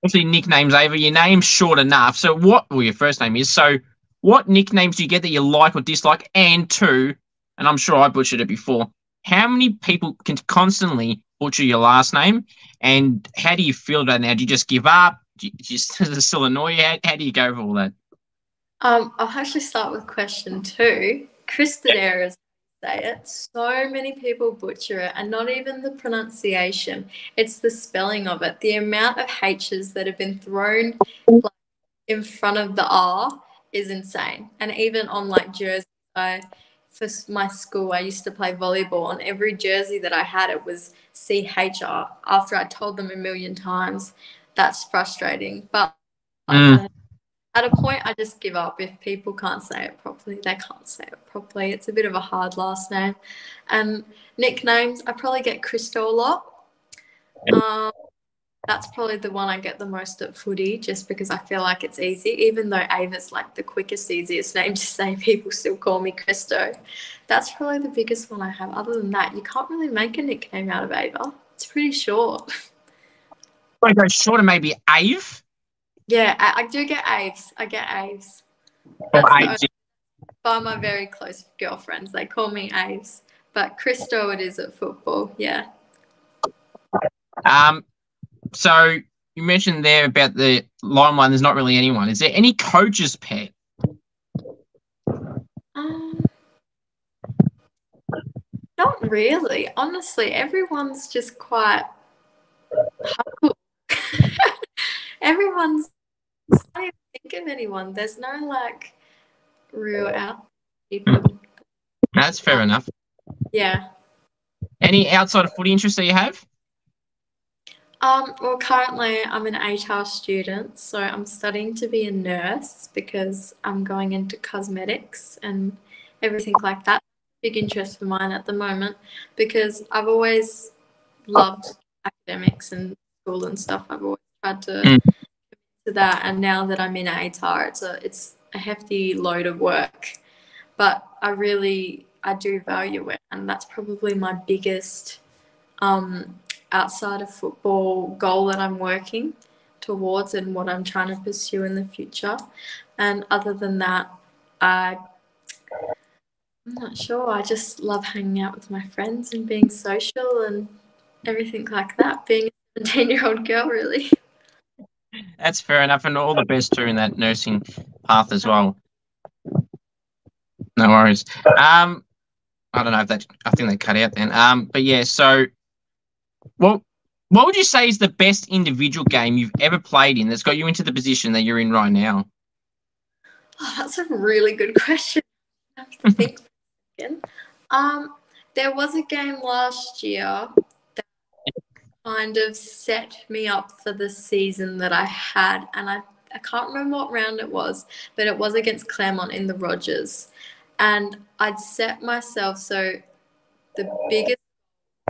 [SPEAKER 1] obviously nicknames, Ava. Your name's short enough. So what? Well, your first name is. So what nicknames do you get that you like or dislike? And two, and I'm sure I butchered it before. How many people can constantly butcher your last name? And how do you feel about now? Do you just give up? Do you just does it still annoy you? How, how do you go over all that?
[SPEAKER 2] Um, I'll actually start with question two. Kristen yep say it. So many people butcher it, and not even the pronunciation. It's the spelling of it. The amount of H's that have been thrown in front of the R is insane. And even on like jerseys, I for my school, I used to play volleyball. and every jersey that I had, it was CHR. After I told them a million times, that's frustrating. But mm at a point I just give up. If people can't say it properly, they can't say it properly. It's a bit of a hard last name. And nicknames, I probably get Christo a lot. Um, that's probably the one I get the most at footy, just because I feel like it's easy. Even though Ava's like the quickest, easiest name to say, people still call me Christo. That's probably the biggest one I have. Other than that, you can't really make a nickname out of Ava. It's pretty short.
[SPEAKER 1] I go shorter, maybe Ave.
[SPEAKER 2] Yeah, I, I do get Aves. I get Aves. By my very close girlfriends. They call me Aves. But Christo it is at football, yeah.
[SPEAKER 1] Um so you mentioned there about the line one, there's not really anyone. Is there any coach's pet?
[SPEAKER 2] Um, not really. Honestly, everyone's just quite everyone's I can't even think of anyone. There's no like real out people.
[SPEAKER 1] That's fair enough.
[SPEAKER 2] Yeah.
[SPEAKER 1] Any outside of footy interests that you have?
[SPEAKER 2] Um, well, currently I'm an ATAR student, so I'm studying to be a nurse because I'm going into cosmetics and everything like that. Big interest for mine at the moment because I've always loved academics and school and stuff. I've always tried to mm. To that, and now that I'm in ATAR, it's a it's a hefty load of work, but I really I do value it, and that's probably my biggest um, outside of football goal that I'm working towards and what I'm trying to pursue in the future. And other than that, I I'm not sure. I just love hanging out with my friends and being social and everything like that. Being a 17 year old girl, really.
[SPEAKER 1] That's fair enough, and all the best in that nursing path as well. No worries. Um, I don't know if that. I think they cut out then. Um, but yeah. So well, what would you say is the best individual game you've ever played in that's got you into the position that you're in right now?
[SPEAKER 2] Oh, that's a really good question. I have to think again. Um, there was a game last year kind of set me up for the season that I had, and I I can't remember what round it was, but it was against Claremont in the Rogers, and I'd set myself so the biggest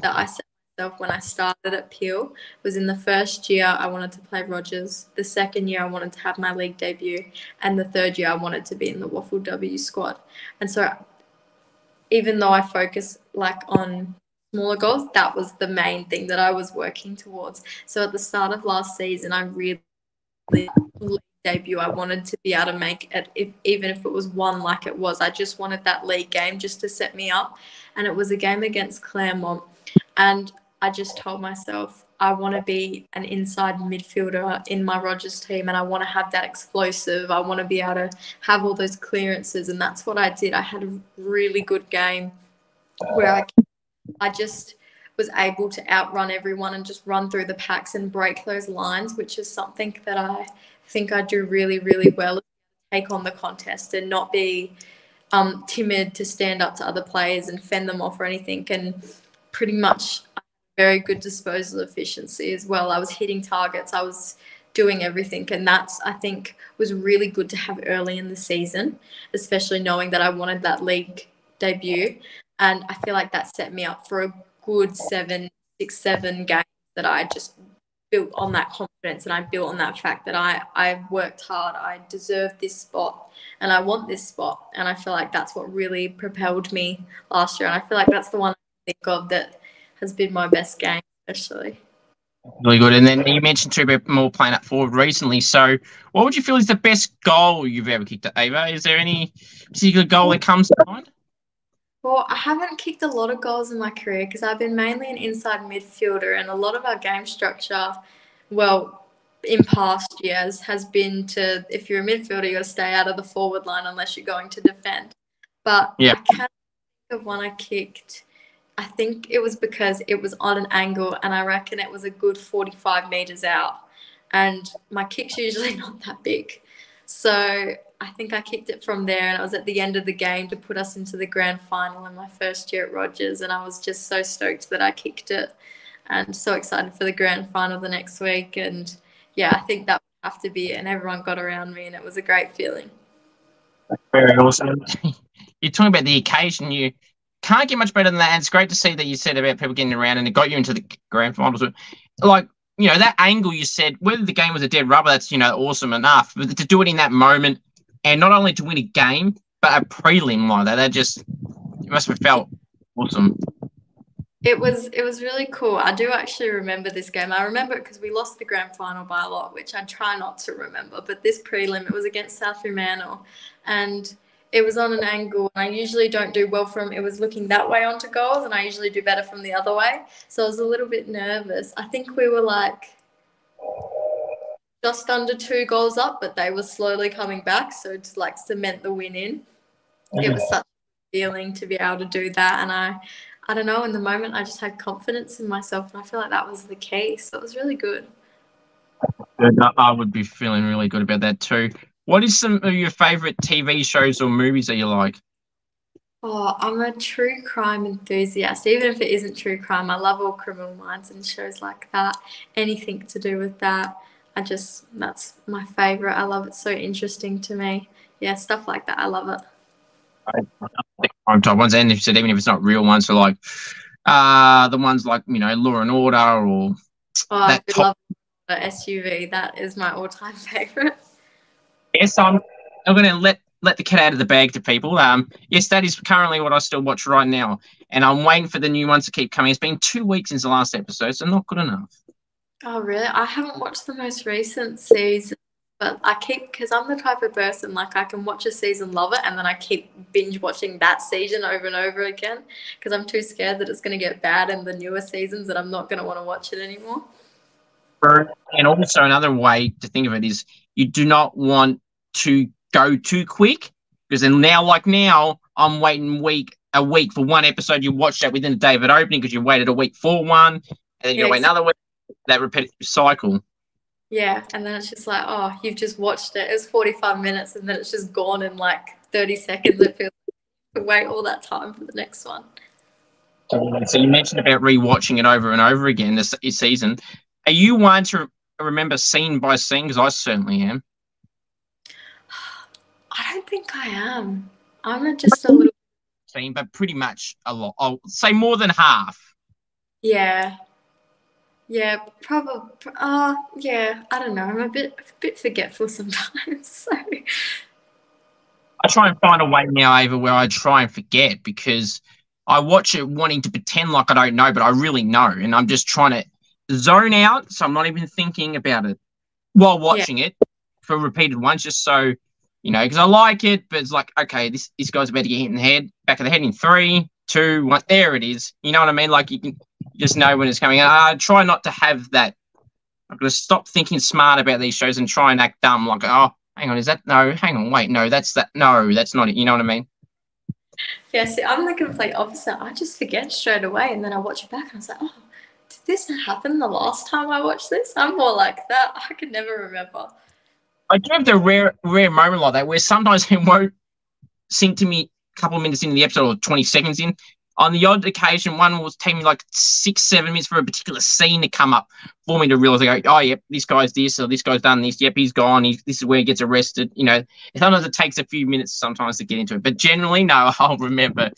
[SPEAKER 2] that I set myself when I started at Peel was in the first year I wanted to play Rogers, the second year I wanted to have my league debut, and the third year I wanted to be in the WAFL W squad. And so even though I focus like on smaller goals, that was the main thing that I was working towards. So at the start of last season I really debut I wanted to be able to make it if, even if it was one like it was. I just wanted that league game just to set me up. And it was a game against Claremont. And I just told myself I want to be an inside midfielder in my Rogers team and I want to have that explosive. I want to be able to have all those clearances. And that's what I did. I had a really good game where I, I just was able to outrun everyone and just run through the packs and break those lines, which is something that I think I do really, really well. Take on the contest and not be um, timid to stand up to other players and fend them off or anything. And pretty much very good disposal efficiency as well. I was hitting targets, I was doing everything, and that's I think was really good to have early in the season, especially knowing that I wanted that league debut, and I feel like that set me up for a good seven, six, seven games that I just built on that confidence and I built on that fact that I I've worked hard, I deserve this spot and I want this spot and I feel like that's what really propelled me last year and I feel like that's the one I think of that has been my best game, especially.
[SPEAKER 1] Really good. And then you mentioned too about more playing up forward recently. So, what would you feel is the best goal you've ever kicked at Ava? Is there any particular goal that comes to mind?
[SPEAKER 2] Well, I haven't kicked a lot of goals in my career because I've been mainly an inside midfielder, and a lot of our game structure, well, in past years, has been to if you're a midfielder, you got to stay out of the forward line unless you're going to defend. But yeah. I can think of one I kicked I think it was because it was on an angle and I reckon it was a good 45 meters out. And my kick's usually not that big. So I think I kicked it from there and I was at the end of the game to put us into the grand final in my first year at Rogers. And I was just so stoked that I kicked it and so excited for the grand final the next week. And yeah, I think that would have to be it. And everyone got around me and it was a great feeling.
[SPEAKER 1] Very awesome. You're talking about the occasion you can't get much better than that. And it's great to see that you said about people getting around and it got you into the grand finals. Like, you know, that angle you said, whether the game was a dead rubber, that's, you know, awesome enough. But to do it in that moment and not only to win a game, but a prelim like that, that just it must have felt awesome.
[SPEAKER 2] It was it was really cool. I do actually remember this game. I remember it because we lost the grand final by a lot, which I try not to remember. But this prelim, it was against South Fremantle, and it was on an angle and I usually don't do well from it was looking that way onto goals and I usually do better from the other way. So I was a little bit nervous. I think we were like just under two goals up, but they were slowly coming back. So to like cement the win in. It was such a feeling to be able to do that. And I I don't know, in the moment I just had confidence in myself and I feel like that was the case. So it was really good.
[SPEAKER 1] I would be feeling really good about that too. What is some of your favorite TV shows or movies that you like?
[SPEAKER 2] Oh, I'm a true crime enthusiast. Even if it isn't true crime, I love all criminal minds and shows like that. Anything to do with that. I just, that's my favorite. I love it. So interesting to me. Yeah, stuff like that. I love it.
[SPEAKER 1] Crime type ones, and if said even if it's not real ones, so like uh the ones like you know Law and Order or
[SPEAKER 2] oh, I love the SVU. That is my all-time favorite.
[SPEAKER 1] Yes, I'm. I'm going to let let the cat out of the bag to people. Um, yes, that is currently what I still watch right now, and I'm waiting for the new ones to keep coming. It's been two weeks since the last episode, so not good enough.
[SPEAKER 2] Oh, really? I haven't watched the most recent season, but I keep because I'm the type of person like I can watch a season, love it, and then I keep binge watching that season over and over again because I'm too scared that it's going to get bad in the newer seasons that I'm not going to want to watch it anymore.
[SPEAKER 1] And also another way to think of it is you do not want to go too quick because then now, like now, I'm waiting week a week for one episode. You watch that within a day of it opening because you waited a week for one, and then you yeah, wait another week. That repetitive cycle.
[SPEAKER 2] Yeah, and then it's just like, oh, you've just watched it. It's 45 minutes, and then it's just gone in like 30 seconds. It feels like wait all that time for the next one.
[SPEAKER 1] So you mentioned about rewatching it over and over again this season. Are you one to remember scene by scene? Because I certainly am.
[SPEAKER 2] I don't think I am. I'm just a little.
[SPEAKER 1] Scene, but pretty much a lot. I'll say more than half.
[SPEAKER 2] Yeah. Yeah, probably. Uh, yeah, I don't know. I'm a bit, a bit forgetful sometimes. So.
[SPEAKER 1] I try and find a way now, Ava, where I try and forget because I watch it wanting to pretend like I don't know, but I really know, and I'm just trying to zone out, so I'm not even thinking about it while watching yeah. it for repeated ones, just so you know, because I like it, but it's like, okay, this this guy's about to get hit in the head, back of the head in three, two, one. There it is. You know what I mean? Like you can just know when it's coming. I try not to have that. I'm gonna stop thinking smart about these shows and try and act dumb. Like, oh, hang on, is that no? Hang on, wait, no, that's that. No, that's not it. You know what I mean?
[SPEAKER 2] Yeah, see, I'm the complete opposite. I just forget straight away, and then I watch it back, and I was like, oh, did this happen the last time I watched this? I'm more like that. I can never remember.
[SPEAKER 1] I do have the rare rare moment like that where sometimes it won't sync to me a couple of minutes into the episode or 20 seconds in. On the odd occasion, one will take me like six, seven minutes for a particular scene to come up for me to realize, go, oh, yep, this guy's this, or this guy's done this, yep, he's gone, this is where he gets arrested. You know, sometimes it takes a few minutes sometimes to get into it, but generally, no, I'll remember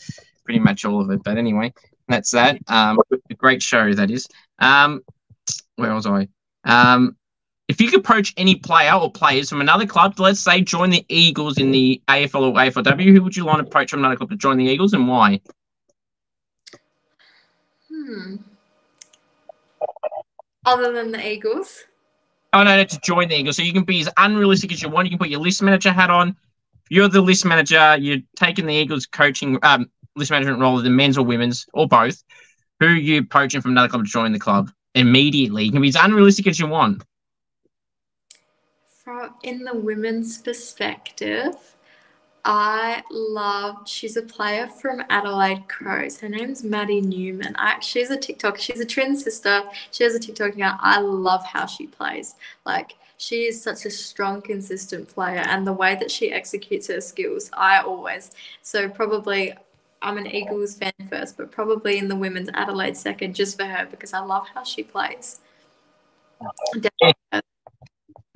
[SPEAKER 1] pretty much all of it. But anyway, that's that. Um, a great show, that is. Um, where was I? Um, if you could approach any player or players from another club, let's say join the Eagles in the AFL or AFLW, who would you want to approach from another club to join the Eagles and why?
[SPEAKER 2] Hmm. Other than the Eagles?
[SPEAKER 1] Oh, no, no, to join the Eagles. So you can be as unrealistic as you want. You can put your list manager hat on. You're the list manager. You're taking the Eagles coaching um, list management role, of the men's or women's, or both. Who are you poaching from another club to join the club immediately? You can be as unrealistic as you want
[SPEAKER 2] from in the women's perspective, I love. She's a player from Adelaide Crows. Her name's Maddie Newman. I, she's a TikTok. She's a twin sister. She has a TikTok account. I love how she plays. Like she is such a strong, consistent player, and the way that she executes her skills, I always. So probably I'm an Eagles fan first, but probably in the women's Adelaide second, just for her because I love how she plays. Definitely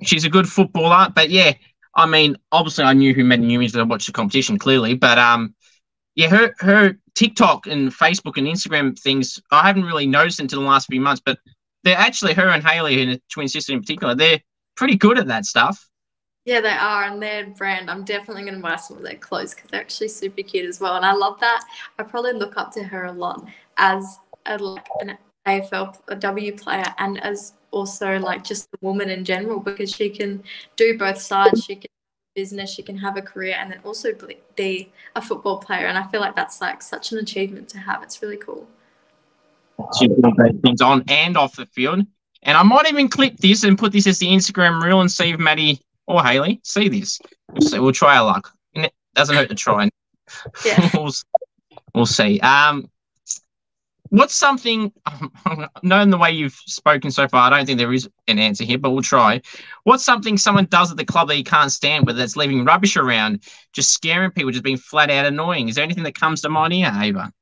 [SPEAKER 1] she's a good footballer. But yeah, I mean, obviously, I knew who Maddie Newman is. I watched the competition clearly, but um, yeah, her her TikTok and Facebook and Instagram things I haven't really noticed until the last few months. But they're actually her and Haley, and her twin sister in particular, they're pretty good at that stuff.
[SPEAKER 2] Yeah, they are, and their brand. I'm definitely going to buy some of their clothes because they're actually super cute as well, and I love that. I probably look up to her a lot as a, like an AFL a W player and as also like just a woman in general because she can do both sides. She can business, she can have a career, and then also be a football player. And I feel like that's like such an achievement to have. It's really cool.
[SPEAKER 1] She great things on and off the field. And I might even clip this and put this as the Instagram reel and see if Maddie or Haley see this. So we'll try our luck. And it doesn't hurt to try.
[SPEAKER 2] Yeah.
[SPEAKER 1] we'll, we'll see. Um, what's something, knowing the way you've spoken so far, I don't think there is an answer here, but we'll try. What's something someone does at the club that you can't stand, whether it's leaving rubbish around, just scaring people, just being flat out annoying? Is there anything that comes to mind here, Ava?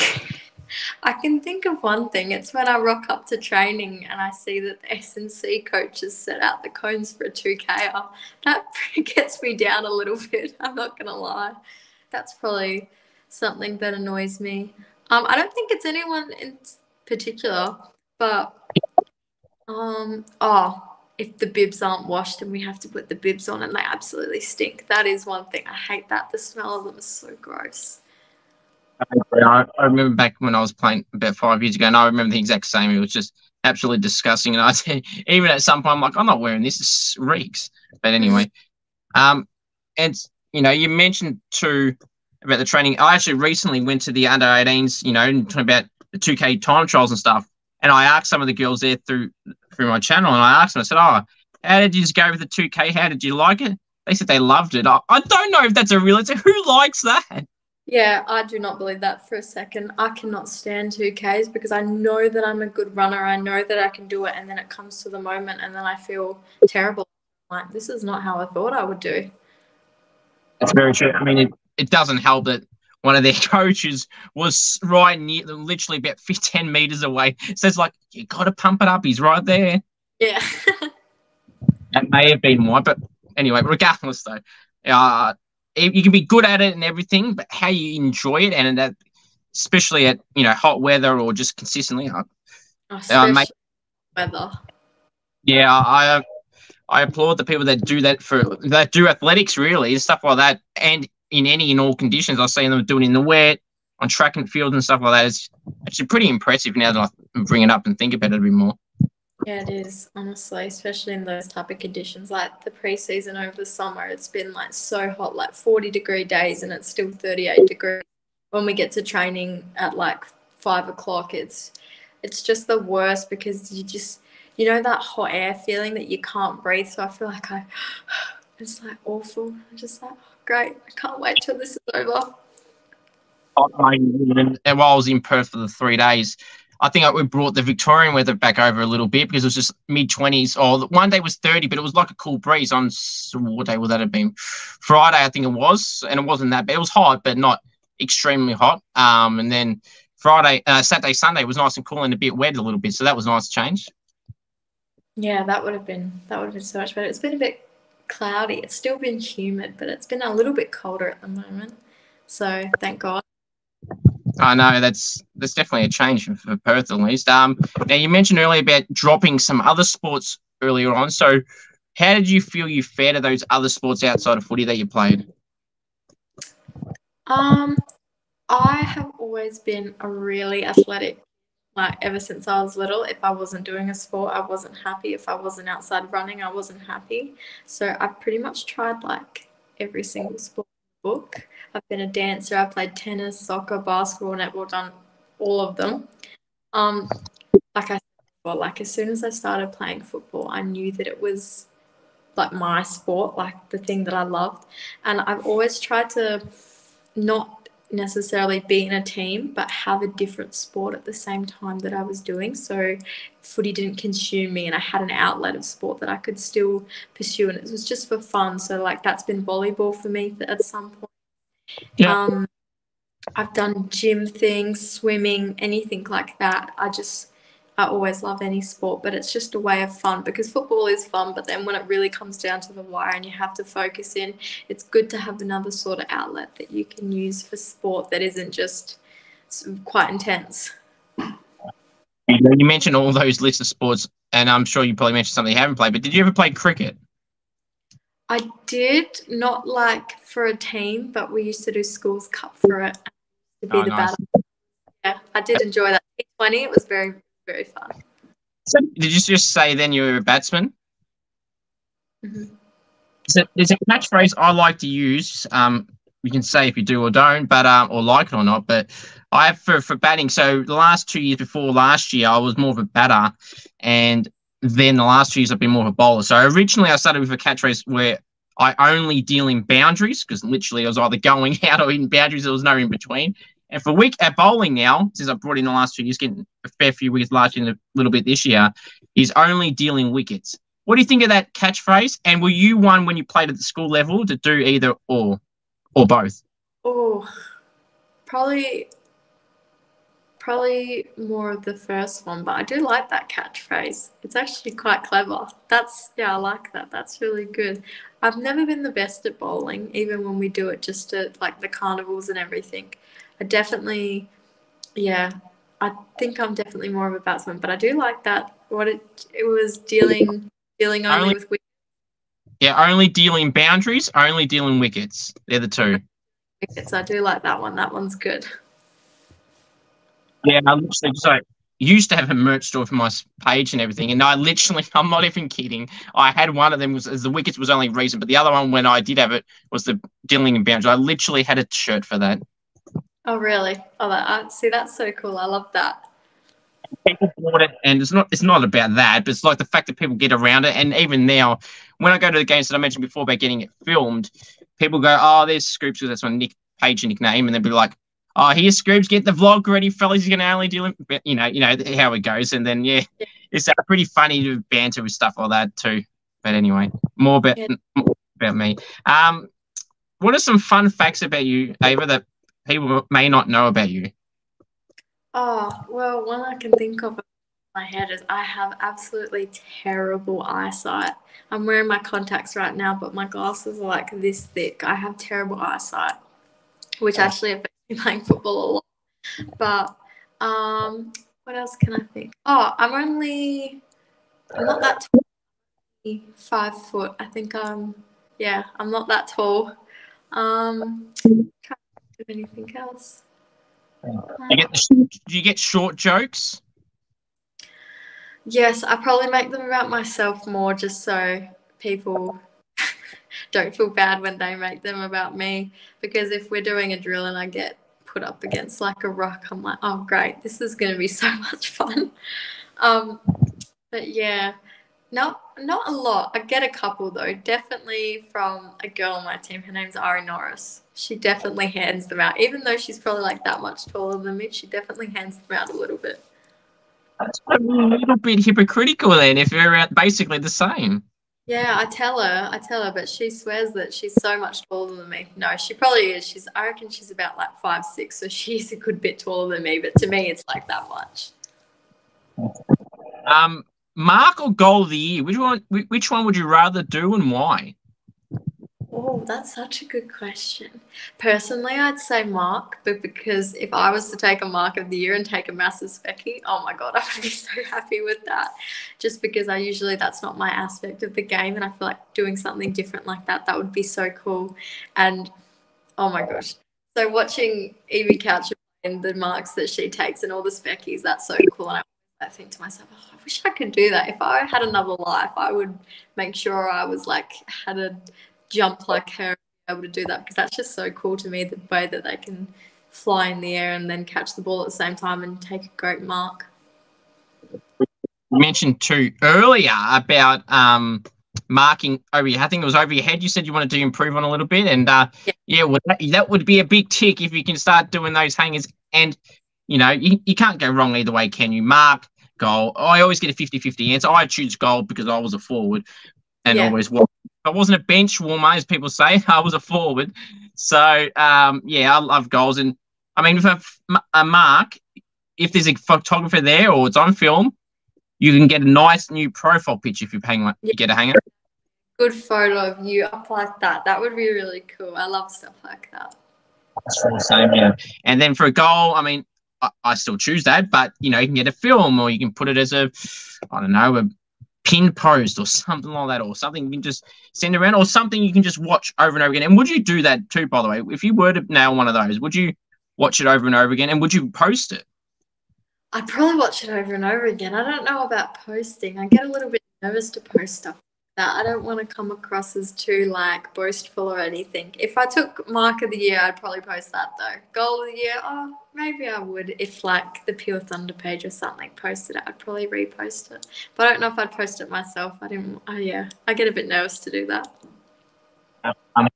[SPEAKER 2] I can think of one thing. It's when I rock up to training and I see that the S&C coaches set out the cones for a 2K. That gets me down a little bit. I'm not going to lie. That's probably something that annoys me. Um, I don't think it's anyone in particular, but um, oh, if the bibs aren't washed and we have to put the bibs on and they absolutely stink, that is one thing. I hate that. The smell of them is so gross.
[SPEAKER 1] I, I remember back when I was playing about five years ago, and I remember the exact same. It was just absolutely disgusting. And I said, even at some point, I'm like, I'm not wearing this. This reeks. But anyway, um, and you know, you mentioned too about the training. I actually recently went to the under 18s, you know, and talking about the 2K time trials and stuff. And I asked some of the girls there through through my channel, and I asked them, I said, "Oh, how did you just go with the 2K? How did you like it?" They said they loved it. I, I don't know if that's a real answer. Who likes that?
[SPEAKER 2] Yeah, I do not believe that for a second. I cannot stand 2Ks because I know that I'm a good runner. I know that I can do it. And then it comes to the moment and then I feel terrible. Like, this is not how I thought I would do.
[SPEAKER 1] That's very true. I mean, it, it doesn't help that one of their coaches was right near, literally about 15 meters away. So it's like, you got to pump it up. He's right there.
[SPEAKER 2] Yeah.
[SPEAKER 1] that may have been why. But anyway, regardless, though, uh, you can be good at it and everything, but how you enjoy it and that, especially at you know hot weather or just consistently. Uh,
[SPEAKER 2] uh, make, weather.
[SPEAKER 1] Yeah, I I applaud the people that do that for that do athletics really and stuff like that, and in any and all conditions. I've seen them doing in the wet, on track and field and stuff like that. It's actually pretty impressive now that I bring it up and think about it a bit more.
[SPEAKER 2] Yeah, it is honestly, especially in those type of conditions. Like the preseason over the summer, it's been like so hot, like forty degree days, and it's still thirty eight degrees. When we get to training at like five o'clock, it's it's just the worst because you just you know that hot air feeling that you can't breathe. So I feel like I it's like awful. I'm just like great. I can't wait till this is over.
[SPEAKER 1] And while I was in Perth for the three days, I think we brought the Victorian weather back over a little bit because it was just mid 20s. Or one day was 30, but it was like a cool breeze on what day would that have been? Friday, I think it was. And it wasn't that bad. It was hot, but not extremely hot. Um, and then Friday, uh, Saturday, Sunday was nice and cool and a bit wet a little bit. So that was nice change.
[SPEAKER 2] Yeah, that would have been that would have been so much better. It's been a bit cloudy. It's still been humid, but it's been a little bit colder at the moment. So thank God.
[SPEAKER 1] I know that's that's definitely a change for Perth at least. Um, now you mentioned earlier about dropping some other sports earlier on. So, how did you feel you fared to those other sports outside of footy that you played?
[SPEAKER 2] Um, I have always been a really athletic. Like ever since I was little, if I wasn't doing a sport, I wasn't happy. If I wasn't outside running, I wasn't happy. So I've pretty much tried like every single sport book. I've been a dancer. I've played tennis, soccer, basketball, netball, done all of them. Um, like I said before, like as soon as I started playing football, I knew that it was like my sport, like the thing that I loved. And I've always tried to not necessarily be in a team, but have a different sport at the same time that I was doing. So footy didn't consume me and I had an outlet of sport that I could still pursue. And it was just for fun. So like that's been volleyball for me at some point. Yeah. Um, I've done gym things, swimming, anything like that. I just, I always love any sport, but it's just a way of fun because football is fun. But then when it really comes down to the wire and you have to focus in, it's good to have another sort of outlet that you can use for sport that isn't just quite intense.
[SPEAKER 1] You mentioned all those lists of sports, and I'm sure you probably mentioned something you haven't played, but did you ever play cricket?
[SPEAKER 2] I did not like for a team, but we used to do schools cup for it to be oh, the nice. battle. Yeah, I did enjoy that. T20, it was very, very fun.
[SPEAKER 1] So did you just say then you were a batsman?
[SPEAKER 2] Mm-hmm.
[SPEAKER 1] So there's a catchphrase I like to use. Um, you can say if you do or don't, but um, or like it or not. But I have for for batting. So the last two years before last year, I was more of a batter, and then the last few years I've been more of a bowler. So originally I started with a catchphrase where I only deal in boundaries because literally I was either going out or in boundaries. There was no in between. And for week at bowling now, since I brought in the last two years, getting a fair few wickets last year and a little bit this year, is only dealing wickets. What do you think of that catchphrase? And were you one when you played at the school level to do either or, or both?
[SPEAKER 2] Oh, probably, probably more of the first one, but I do like that catchphrase. It's actually quite clever. That's yeah, I like that. That's really good. I've never been the best at bowling, even when we do it just at like the carnivals and everything. I definitely, yeah, I think I'm definitely more of a batsman, but I do like that. What it it was dealing dealing only, only with wickets.
[SPEAKER 1] Yeah, only dealing boundaries, only dealing wickets. They're the two.
[SPEAKER 2] Wickets, I do like that one. That one's good.
[SPEAKER 1] Yeah, I literally so used to have a merch store for my page and everything, and I literally, I'm not even kidding. I had one of them was as the wickets was only reason, but the other one when I did have it was the dealing and boundaries. I literally had a shirt for that.
[SPEAKER 2] Oh, really? Oh, that, uh, see, that's so cool. I love that.
[SPEAKER 1] People bought it, and it's not it's not about that, but it's like the fact that people get around it. And even now, when I go to the games that I mentioned before about getting it filmed, people go, "Oh, there's Scoops," because that's my nick page nickname, and they'll be like, "Oh, here's Scoops, get the vlog ready, fellas. He's gonna only do it." You know, you know how it goes, and then yeah, it's uh, pretty funny to banter with stuff like that too. But anyway, more about yeah. more about me. Um, what are some fun facts about you, Ava, that people may not know about you?
[SPEAKER 2] Oh, well, one I can think of in my head is I have absolutely terrible eyesight. I'm wearing my contacts right now, but my glasses are like this thick. I have terrible eyesight, which actually affects me playing football a lot. But um, what else can I think? Oh, I'm only, I'm not that tall, five foot. I think I'm, yeah, I'm not that tall. Um, anything else.
[SPEAKER 1] You get the, do you get short jokes?
[SPEAKER 2] Yes, I probably make them about myself more just so people don't feel bad when they make them about me. Because if we're doing a drill and I get put up against like a rock, I'm like, oh, great, this is going to be so much fun. Um, but yeah, not not a lot. I get a couple though. Definitely from a girl on my team. Her name's Ari Norris. She definitely hands them out, even though she's probably like that much taller than me. She definitely hands them out a little bit.
[SPEAKER 1] That's a little bit hypocritical then, if you're basically the same.
[SPEAKER 2] Yeah, I tell her, I tell her, but she swears that she's so much taller than me. No, she probably is. She's, I reckon she's about like five six, so she's a good bit taller than me. But to me, it's like that much.
[SPEAKER 1] Um, Mark or goal of the year? Which one? Which one would you rather do, and why?
[SPEAKER 2] Oh, that's such a good question. Personally, I'd say Mark, but because if I was to take a Mark of the year and take a massive specky, oh my god, I would be so happy with that. Just because I usually that's not my aspect of the game, and I feel like doing something different like that that would be so cool. And oh my gosh, so watching Evie Couch and the marks that she takes and all the speckies, that's so cool. And I I think to myself, oh, I wish I could do that. If I had another life, I would make sure I was like had a jump like her, able to do that because that's just so cool to me. The way that they can fly in the air and then catch the ball at the same time and take a great mark.
[SPEAKER 1] You mentioned too earlier about um, marking over your. I think it was over your head. You said you wanted to improve on a little bit, and uh, yeah, yeah well, that, that would be a big tick if you can start doing those hangers and you know, you, you can't go wrong either way, can you? Mark, goal. I always get a 50 50 answer. I choose goal because I was a forward and yeah. always was. I wasn't a bench warmer, as people say. I was a forward. So, um, yeah, I love goals. And I mean, if a, a mark, if there's a photographer there or it's on film, you can get a nice new profile picture if you're paying one. You get a hanger.
[SPEAKER 2] Good photo of you up like that. That would be really cool. I love stuff like that.
[SPEAKER 1] That's the same, yeah. And then for a goal, I mean, I, I still choose that, but you know, you can get a film or you can put it as a, I don't know, a pin post or something like that, or something you can just send around, or something you can just watch over and over again. And would you do that too, by the way? If you were to nail one of those, would you watch it over and over again? And would you post it?
[SPEAKER 2] I'd probably watch it over and over again. I don't know about posting. I get a little bit nervous to post stuff that. I don't want to come across as too like boastful or anything. If I took mark of the year, I'd probably post that though. Goal of the year, oh, maybe I would. If like the Peel Thunder page or something posted it, I'd probably repost it. But I don't know if I'd post it myself. I didn't. Oh yeah, I get a bit nervous to do that.
[SPEAKER 1] Um,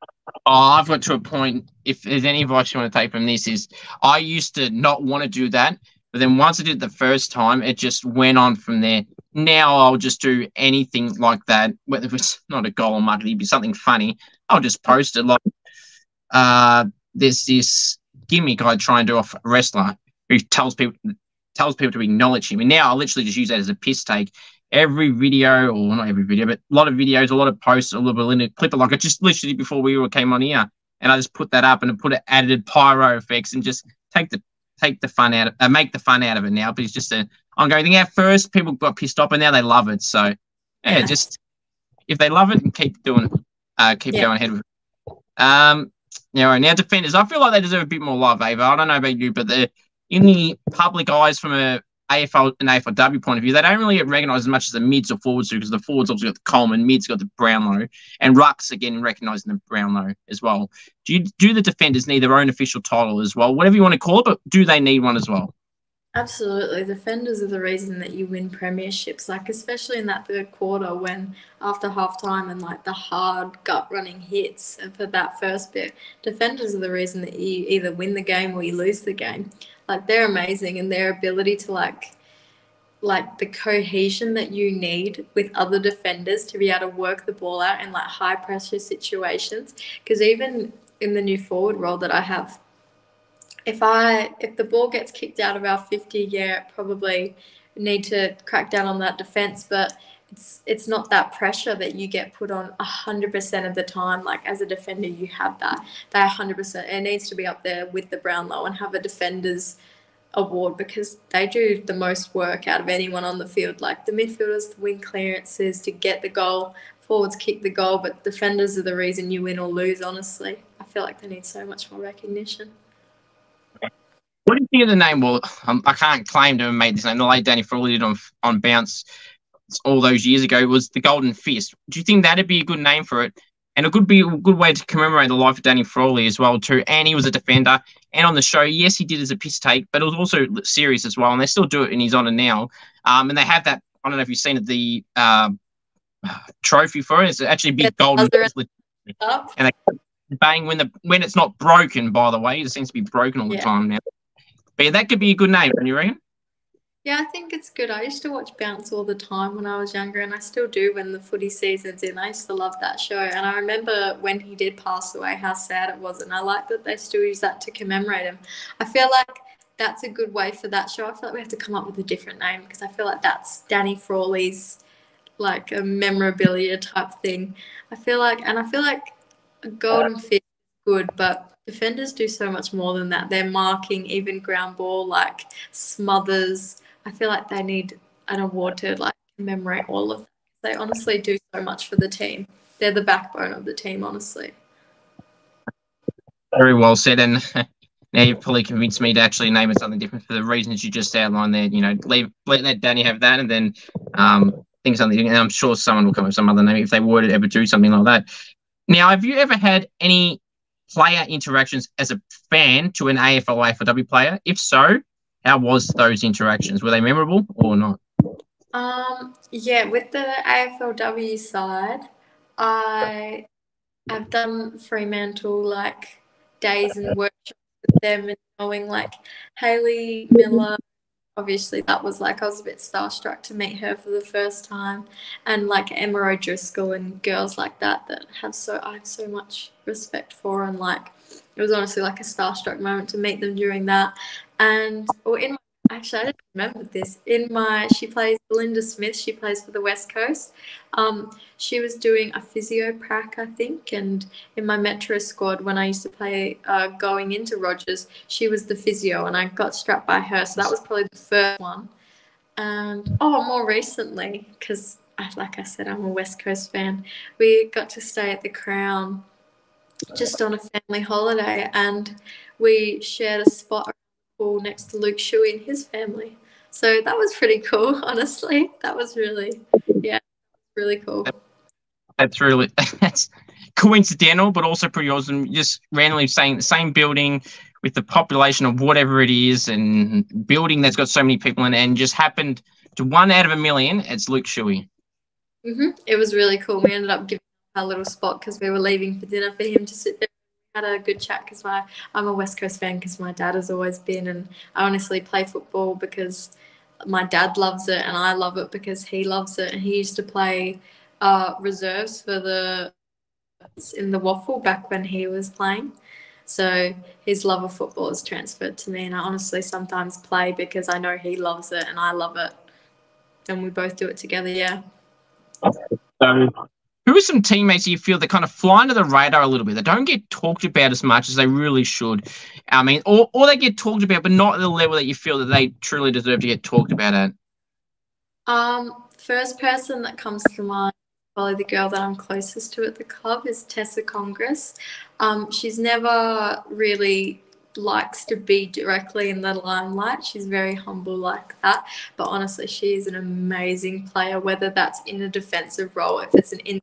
[SPEAKER 1] Oh, I've got to a point. If there's any advice you want to take from this, is I used to not want to do that, but then once I did the first time, it just went on from there. Now I'll just do anything like that, whether it's not a goal or much, it'd be something funny. I'll just post it. Like, uh, there's this gimmick I try and do off a wrestler who tells people tells people to acknowledge him, and now I literally just use that as a piss take every video, or not every video, but a lot of videos, a lot of posts, a little bit in a clip, like I just literally before we all came on here, and I just put that up and put it added pyro effects and just take the take the fun out of uh, make the fun out of it now. But it's just a ongoing thing. At first, people got pissed off, and now they love it. So yeah, just if they love it, and keep doing it, uh, keep yeah. going ahead with it. Um, yeah, now defenders, I feel like they deserve a bit more love, Ava. I don't know about you, but they're in the public eyes from a AFL and AFLW point of view, they don't really get recognised as much as the mids or forwards do because the forwards obviously got the Coleman, mids got the Brownlow, and rucks again recognising the Brownlow as well. Do you do the defenders need their own official title as well, whatever you want to call it, but do they need one as well?
[SPEAKER 2] Absolutely. Defenders are the reason that you win premierships, like especially in that third quarter when after half time and like the hard gut running hits for that first bit, defenders are the reason that you either win the game or you lose the game. Like they're amazing and their ability to like like the cohesion that you need with other defenders to be able to work the ball out in like high pressure situations. Because even in the new forward role that I have, if I if the ball gets kicked out of our 50, yeah, probably need to crack down on that defense, but it's it's not that pressure that you get put on 100% of the time. Like as a defender you have that that 100% it needs to be up there with the brownlow and have a defenders award because they do the most work out of anyone on the field. Like the midfielders win clearances to get the goal forwards kick the goal but defenders are the reason you win or lose honestly. I feel like they need so much more recognition
[SPEAKER 1] what do you think of the name? Well, um, I can't claim to have made this name. The late Danny Frawley did on on Bounce all those years ago was the Golden Fist. Do you think that'd be a good name for it? And it could be a good way to commemorate the life of Danny Frawley as well too. And he was a defender. And on the show, yes, he did as a piss take, but it was also serious as well. And they still do it in his honour now. Um, and they have that. I don't know if you've seen it, the uh, trophy for it. It's actually a big it's golden. And they bang when the when it's not broken. By the way, it seems to be broken all the yeah. time now. But yeah, that could be a good name, don't you reckon?
[SPEAKER 2] Yeah, I think it's good. I used to watch Bounce all the time when I was younger, and I still do when the footy season's in. I used to love that show. And I remember when he did pass away, how sad it was. And I like that they still use that to commemorate him. I feel like that's a good way for that show. I feel like we have to come up with a different name because I feel like that's Danny Frawley's like a memorabilia type thing. I feel like, and I feel like a golden fist is good, but defenders do so much more than that. They're marking, even ground ball, like smothers I feel like they need an award to like commemorate all of them. They honestly do so much for the team. They're the backbone of the team, honestly.
[SPEAKER 1] Very well said. And now you've probably convinced me to actually name it something different for the reasons you just outlined there. You know, leave let, let Danny have that and then um, think something. And I'm sure someone will come up with some other name if they were to ever do something like that. Now, have you ever had any player interactions as a fan to an AFL AFLW player? If so, how was those interactions? Were they memorable or not?
[SPEAKER 2] Um, yeah, with the AFLW side, I have done Fremantle like days and workshops with them and knowing like Hayley Miller. Obviously, that was like I was a bit starstruck to meet her for the first time, and like Emma O'Driscoll and girls like that that have so I have so much respect for, and like it was honestly like a starstruck moment to meet them during that. And or in actually I didn't remember this. In my she plays Belinda Smith, she plays for the West Coast. Um, she was doing a physio prac, I think, and in my metro squad when I used to play uh, going into Rogers, she was the physio and I got strapped by her. So that was probably the first one. And oh more recently, because like I said, I'm a West Coast fan. We got to stay at the Crown just on a family holiday, and we shared a spot next to Luke Shuey and his family. So that was pretty cool, honestly. That was really, yeah, really cool.
[SPEAKER 1] That's really that's coincidental, but also pretty awesome. Just randomly saying the same building with the population of whatever it is, and building that's got so many people in it, and just happened to one out of a million. It's Luke Shuey.
[SPEAKER 2] Mm-hmm. It was really cool. We ended up giving our little spot because we were leaving for dinner for him to sit there. Had a good chat because my I'm a West Coast fan because my dad has always been, and I honestly play football because my dad loves it and I love it because he loves it. And he used to play uh, reserves for the in the WAFL back when he was playing. So his love of football is transferred to me, and I honestly sometimes play because I know he loves it and I love it, and we both do it together. Yeah.
[SPEAKER 1] Who are some teammates you feel that kind of fly under the radar a little bit? That don't get talked about as much as they really should. I mean, or or they get talked about, but not at the level that you feel that they truly deserve to get talked about at.
[SPEAKER 2] Um, first person that comes to mind probably the girl that I'm closest to at the club is Tessa Congress. Um, she's never really likes to be directly in the limelight. She's very humble like that. But honestly, she is an amazing player, whether that's in a defensive role, if it's an in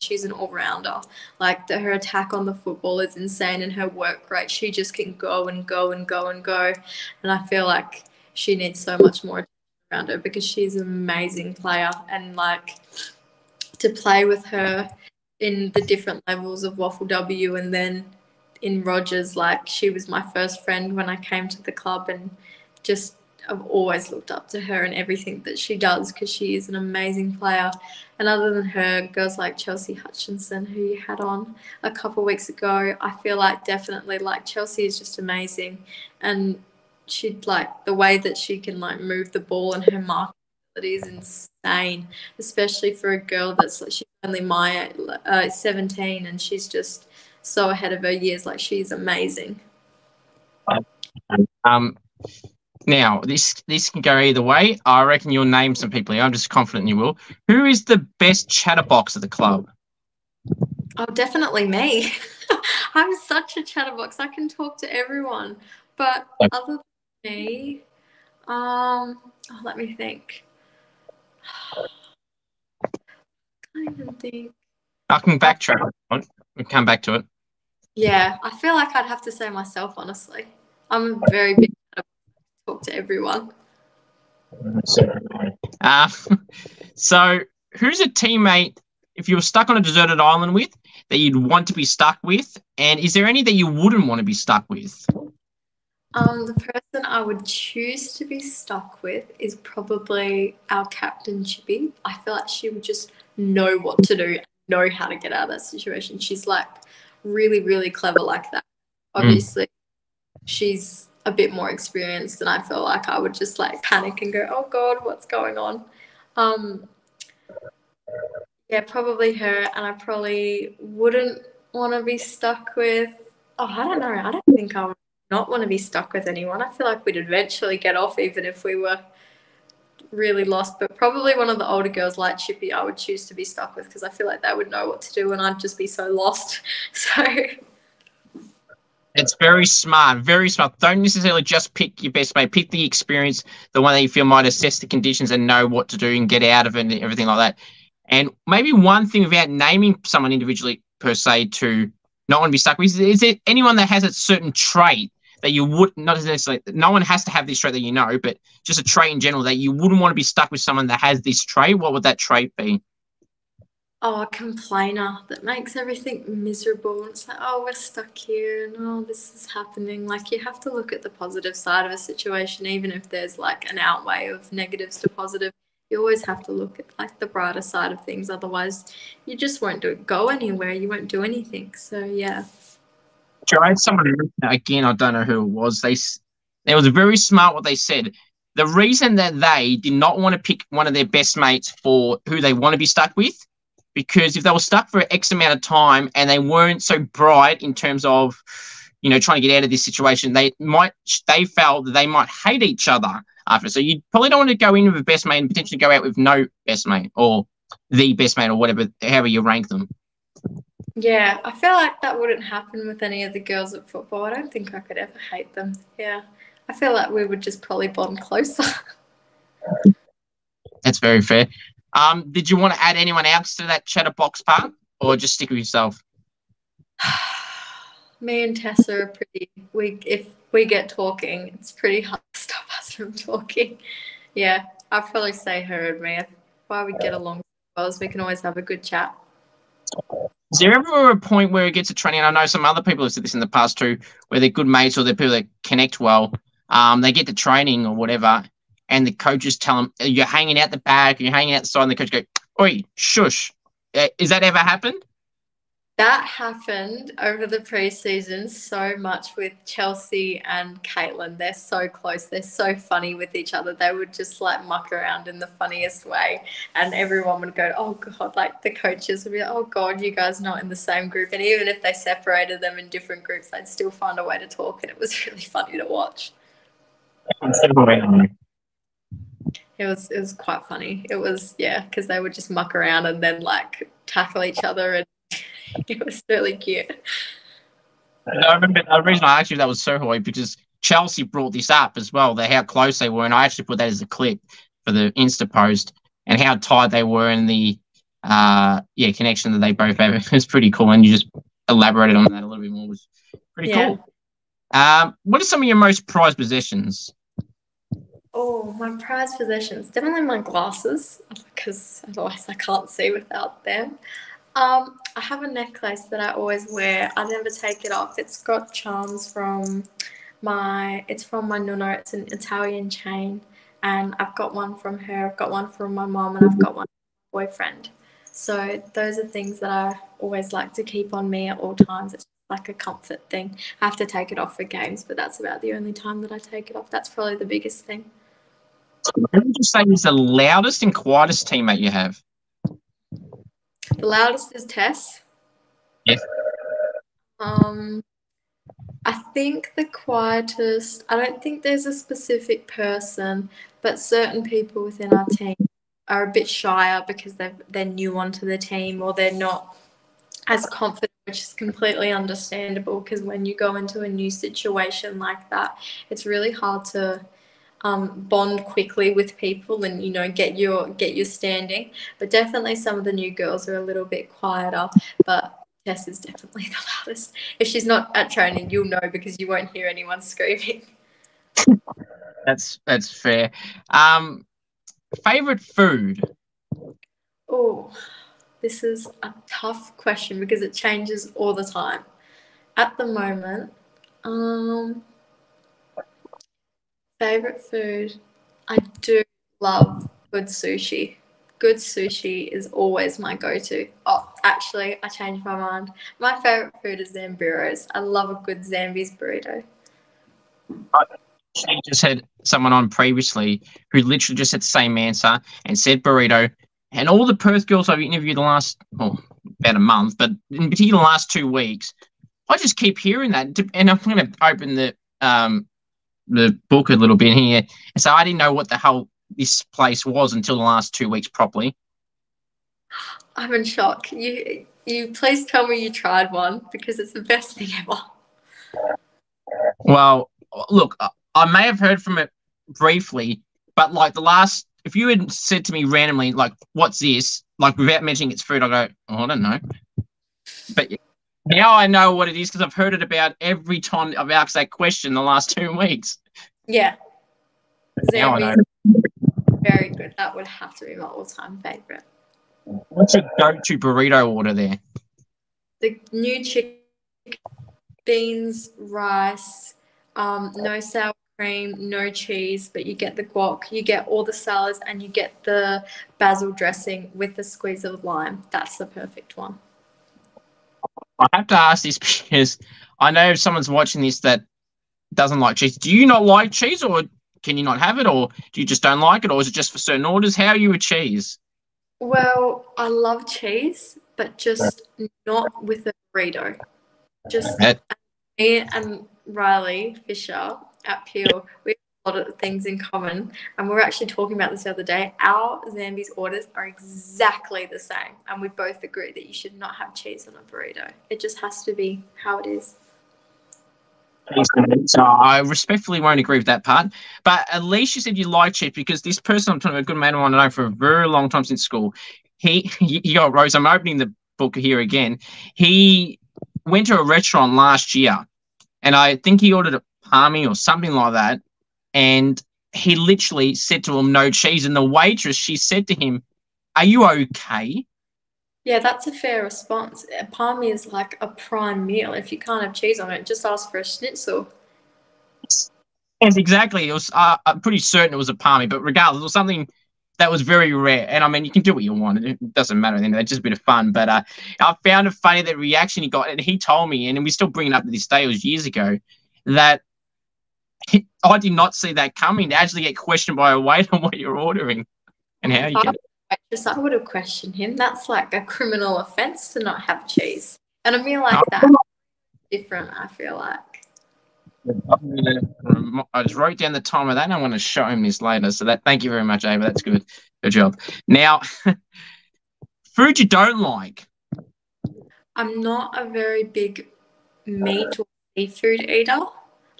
[SPEAKER 2] she's an all-rounder. Like the, her attack on the football is insane and her work rate, she just can go and go and go and go. And I feel like she needs so much more around her because she's an amazing player and like to play with her in the different levels of WAFL W and then in Rogers, like she was my first friend when I came to the club and just I've always looked up to her and everything that she does because she is an amazing player. And other than her, girls like Chelsea Hutchinson, who you had on a couple weeks ago, I feel like definitely like Chelsea is just amazing. And she'd like the way that she can like move the ball and her mark is insane, especially for a girl that's like she's only my uh, 17 and she's just so ahead of her years. Like she's amazing.
[SPEAKER 1] Um, now this this can go either way. I reckon you'll name some people. I'm just confident you will. Who is the best chatterbox of the club?
[SPEAKER 2] Oh, definitely me. I'm such a chatterbox. I can talk to everyone. But other than me, um, oh, let me think. can't even think.
[SPEAKER 1] I can backtrack. We come back to it.
[SPEAKER 2] Yeah, I feel like I'd have to say myself, honestly. I'm very big talk to everyone.
[SPEAKER 1] Uh, so, who's a teammate if you were stuck on a deserted island with that you'd want to be stuck with? And is there any that you wouldn't want to be stuck with?
[SPEAKER 2] Um, the person I would choose to be stuck with is probably our captain, Chippy. I feel like she would just know what to do, know how to get out of that situation. She's like really, really clever like that. Hmm. Obviously, mm. she's a bit more experienced, and I feel like I would just like panic and go, "Oh God, what's going on?" Um, yeah, probably her, and I probably wouldn't want to be stuck with. Oh, I don't know. I don't think I would not want to be stuck with anyone. I feel like we'd eventually get off, even if we were really lost, but probably one of the older girls like Chippy, I would choose to be stuck with because I feel like they would know what to do and I'd just be so lost. So
[SPEAKER 1] it's very smart, very smart. Don't necessarily just pick your best mate. Pick the experience, the one that you feel might assess the conditions and know what to do and get out of it and everything like that. And maybe one thing without naming someone individually per se to not want to be stuck with is there anyone that has a certain trait that you would not necessarily no one has to have this trait that you know, but just a trait in general that you wouldn't want to be stuck with someone that has this trait, what would that trait be?
[SPEAKER 2] Oh, a complainer that makes everything miserable. And It's like, oh, we're stuck here and oh, this is happening. Like, you have to look at the positive side of a situation, even if there's like an outweigh of negatives to positive. You always have to look at like the brighter side of things. Otherwise, you just won't do go anywhere. You won't do anything. So, yeah.
[SPEAKER 1] Had someone again. I don't know who it was. They it was very smart what they said. The reason that they did not want to pick one of their best mates for who they want to be stuck with, because if they were stuck for X amount of time and they weren't so bright in terms of, you know, trying to get out of this situation, they might they felt that they might hate each other after. So you probably don't want to go in with a best mate and potentially go out with no best mate or the best mate or whatever, however you rank them.
[SPEAKER 2] Yeah, I feel like that wouldn't happen with any of the girls at football. I don't think I could ever hate them. Yeah. I feel like we would just probably bond closer.
[SPEAKER 1] That's very fair. Um, did you want to add anyone else to that chatterbox part or just stick with yourself?
[SPEAKER 2] Me and Tessa are pretty we if we get talking, it's pretty hard to stop us from talking. Yeah, I'd probably say her and me. Why we get along well as we can always have a good chat.
[SPEAKER 1] Is there ever a point where it gets a training? I know some other people have said this in the past too, where they're good mates or they're people that connect well. Um, they get the training or whatever, and the coaches tell them you're hanging out the back, and you're hanging out the side, and the coach go, "Oi, shush." Uh, is that ever happened?
[SPEAKER 2] That happened over the preseason so much with Chelsea and Kaitlyn. They're so close. They're so funny with each other. They would just like muck around in the funniest way. And everyone would go, Oh God, like the coaches would be like, Oh God, you guys not in the same group. And even if they separated them in different groups, they'd still find a way to talk. And it was really funny to watch. It was it was quite funny. It was yeah, because they would just muck around and then like tackle each other and it was really cute.
[SPEAKER 1] I remember the reason I asked you that was so high because Chelsea brought this up as well. They how close they were, and I actually put that as a clip for the Insta post and how tight they were in the uh yeah connection that they both have. It's pretty cool, and you just elaborated on that a little bit more. It was pretty yeah. cool. Um, what are some of your most prized possessions?
[SPEAKER 2] Oh, my prized possessions definitely my glasses because otherwise I can't see without them. Um, I have a necklace that I always wear. I never take it off. It's got charms from my. It's from my nonna. It's an Italian chain, and I've got one from her. I've got one from my mom, and I've got one from my boyfriend. So those are things that I always like to keep on me at all times. It's like a comfort thing. I have to take it off for games, but that's about the only time that I take it off. That's probably the biggest thing.
[SPEAKER 1] Who would you say is the loudest and quietest teammate you have?
[SPEAKER 2] The loudest is Tess.
[SPEAKER 1] Yes.
[SPEAKER 2] Um, I think the quietest. I don't think there's a specific person, but certain people within our team are a bit shyer because they're they're new onto the team or they're not as confident, which is completely understandable. Because when you go into a new situation like that, it's really hard to um, bond quickly with people and you know get your get your standing. But definitely some of the new girls are a little bit quieter. But Tess is definitely the loudest. If she's not at training, you'll know because you won't hear anyone screaming.
[SPEAKER 1] that's that's fair. Um, favorite food.
[SPEAKER 2] Oh, this is a tough question because it changes all the time. At the moment, um, Favorite food? I do love good sushi. Good sushi is always my go-to. Oh, actually, I changed my mind. My favorite food is Zambreros. I love a good Zambi's burrito.
[SPEAKER 1] I just had someone on previously who literally just had the same answer and said burrito. And all the Perth girls I've interviewed the last, well, about a month, but in particular the last two weeks, I just keep hearing that. And I'm going to open the um, the book a little bit here. And so I didn't know what the hell this place was until the last two weeks properly.
[SPEAKER 2] I'm in shock. You you please tell me you tried one because it's the best thing ever.
[SPEAKER 1] Well, look, I may have heard from it briefly, but like the last, if you had said to me randomly, like, "What's this?" like without mentioning it's food, I go, oh, "I don't know." But now I know what it is because I've heard it about every time I've asked that question the last two weeks.
[SPEAKER 2] Yeah. Now I know. Very good. That would have to be my all-time favorite.
[SPEAKER 1] What's your go-to burrito order there?
[SPEAKER 2] The new chicken, beans, rice, um, no sour cream, no cheese, but you get the guac, you get all the salads, and you get the basil dressing with the squeeze of lime. That's the perfect one.
[SPEAKER 1] I have to ask this because I know if someone's watching this that doesn't like cheese. Do you not like cheese, or can you not have it, or do you just don't like it, or is it just for certain orders? How are you with cheese?
[SPEAKER 2] Well, I love cheese, but just not with a burrito. Just me and Riley Fisher at Peel, we lot of things in common. And we were actually talking about this the other day. Our Zambi's orders are exactly the same. And we both agree that you should not have cheese on a burrito. It just has to be how it is.
[SPEAKER 1] So I respectfully won't agree with that part. But at least you said you like cheese because this person I'm talking about, a good man I know for a very long time since school. He, he got Rose. I'm opening the book here again. He went to a restaurant last year, and I think he ordered a palmy or something like that and he literally said to him, "No cheese." And the waitress, she said to him, "Are you okay?"
[SPEAKER 2] Yeah, that's a fair response. A palmy is like a prime meal. If you can't have cheese on it, just ask for a schnitzel.
[SPEAKER 1] Yes, exactly. It was. Uh, I'm pretty certain it was a palmy, but regardless, it was something that was very rare. And I mean, you can do what you want. It doesn't matter. It's just a bit of fun. But uh, I found it funny that reaction he got, and he told me, and we still bring it up to this day. It was years ago that I did not see that coming. To actually get questioned by a waiter on what you're ordering and how you get it.
[SPEAKER 2] I would have questioned him. That's like a criminal offense to not have cheese. And a meal like
[SPEAKER 1] Oh.
[SPEAKER 2] that different, I feel like.
[SPEAKER 1] Gonna I just wrote down the time of that, and I'm going to show him this later. So that, thank you very much, Ava. That's good. Good job. Now, food you don't like.
[SPEAKER 2] I'm not a very big meat or seafood eater.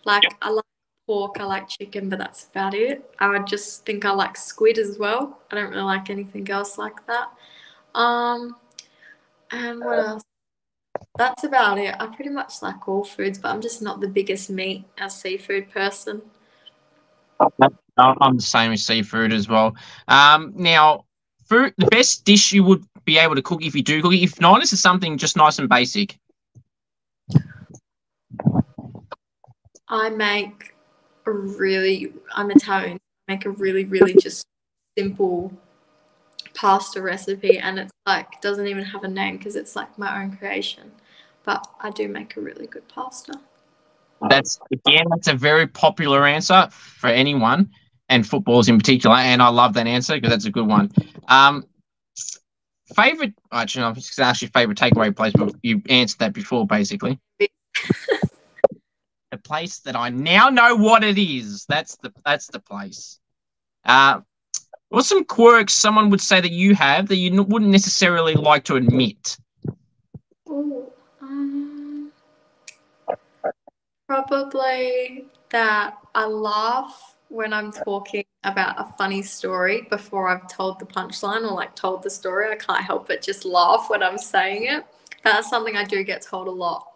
[SPEAKER 2] Like I like pork, I like chicken, but that's about it. I would just think I like squid as well. I don't really like anything else like that. Um, and what else? That's about it. I pretty much like all foods, but I'm just not the biggest meat or seafood person.
[SPEAKER 1] I'm the same with seafood as well. Um, now, food, the best dish you would be able to cook if you do cook it. If not, this is something just nice and basic.
[SPEAKER 2] I make a really, I'm Italian, make a really, really just simple pasta recipe and it's like doesn't even have a name because it's like my own creation. But I do make a really good pasta.
[SPEAKER 1] That's again, that's a very popular answer for anyone, and footballs in particular. And I love that answer because that's a good one. Um, favorite, actually, I was just gonna ask you favorite takeaway place, but you answered that before, basically. the place that I now know what it is. That's the that's the place. Uh, what's some quirks someone would say that you have that you wouldn't necessarily like to admit?
[SPEAKER 2] Um, probably that I laugh when I'm talking about a funny story before I've told the punchline or like told the story. I can't help but just laugh when I'm saying it. That's something I do get told a lot.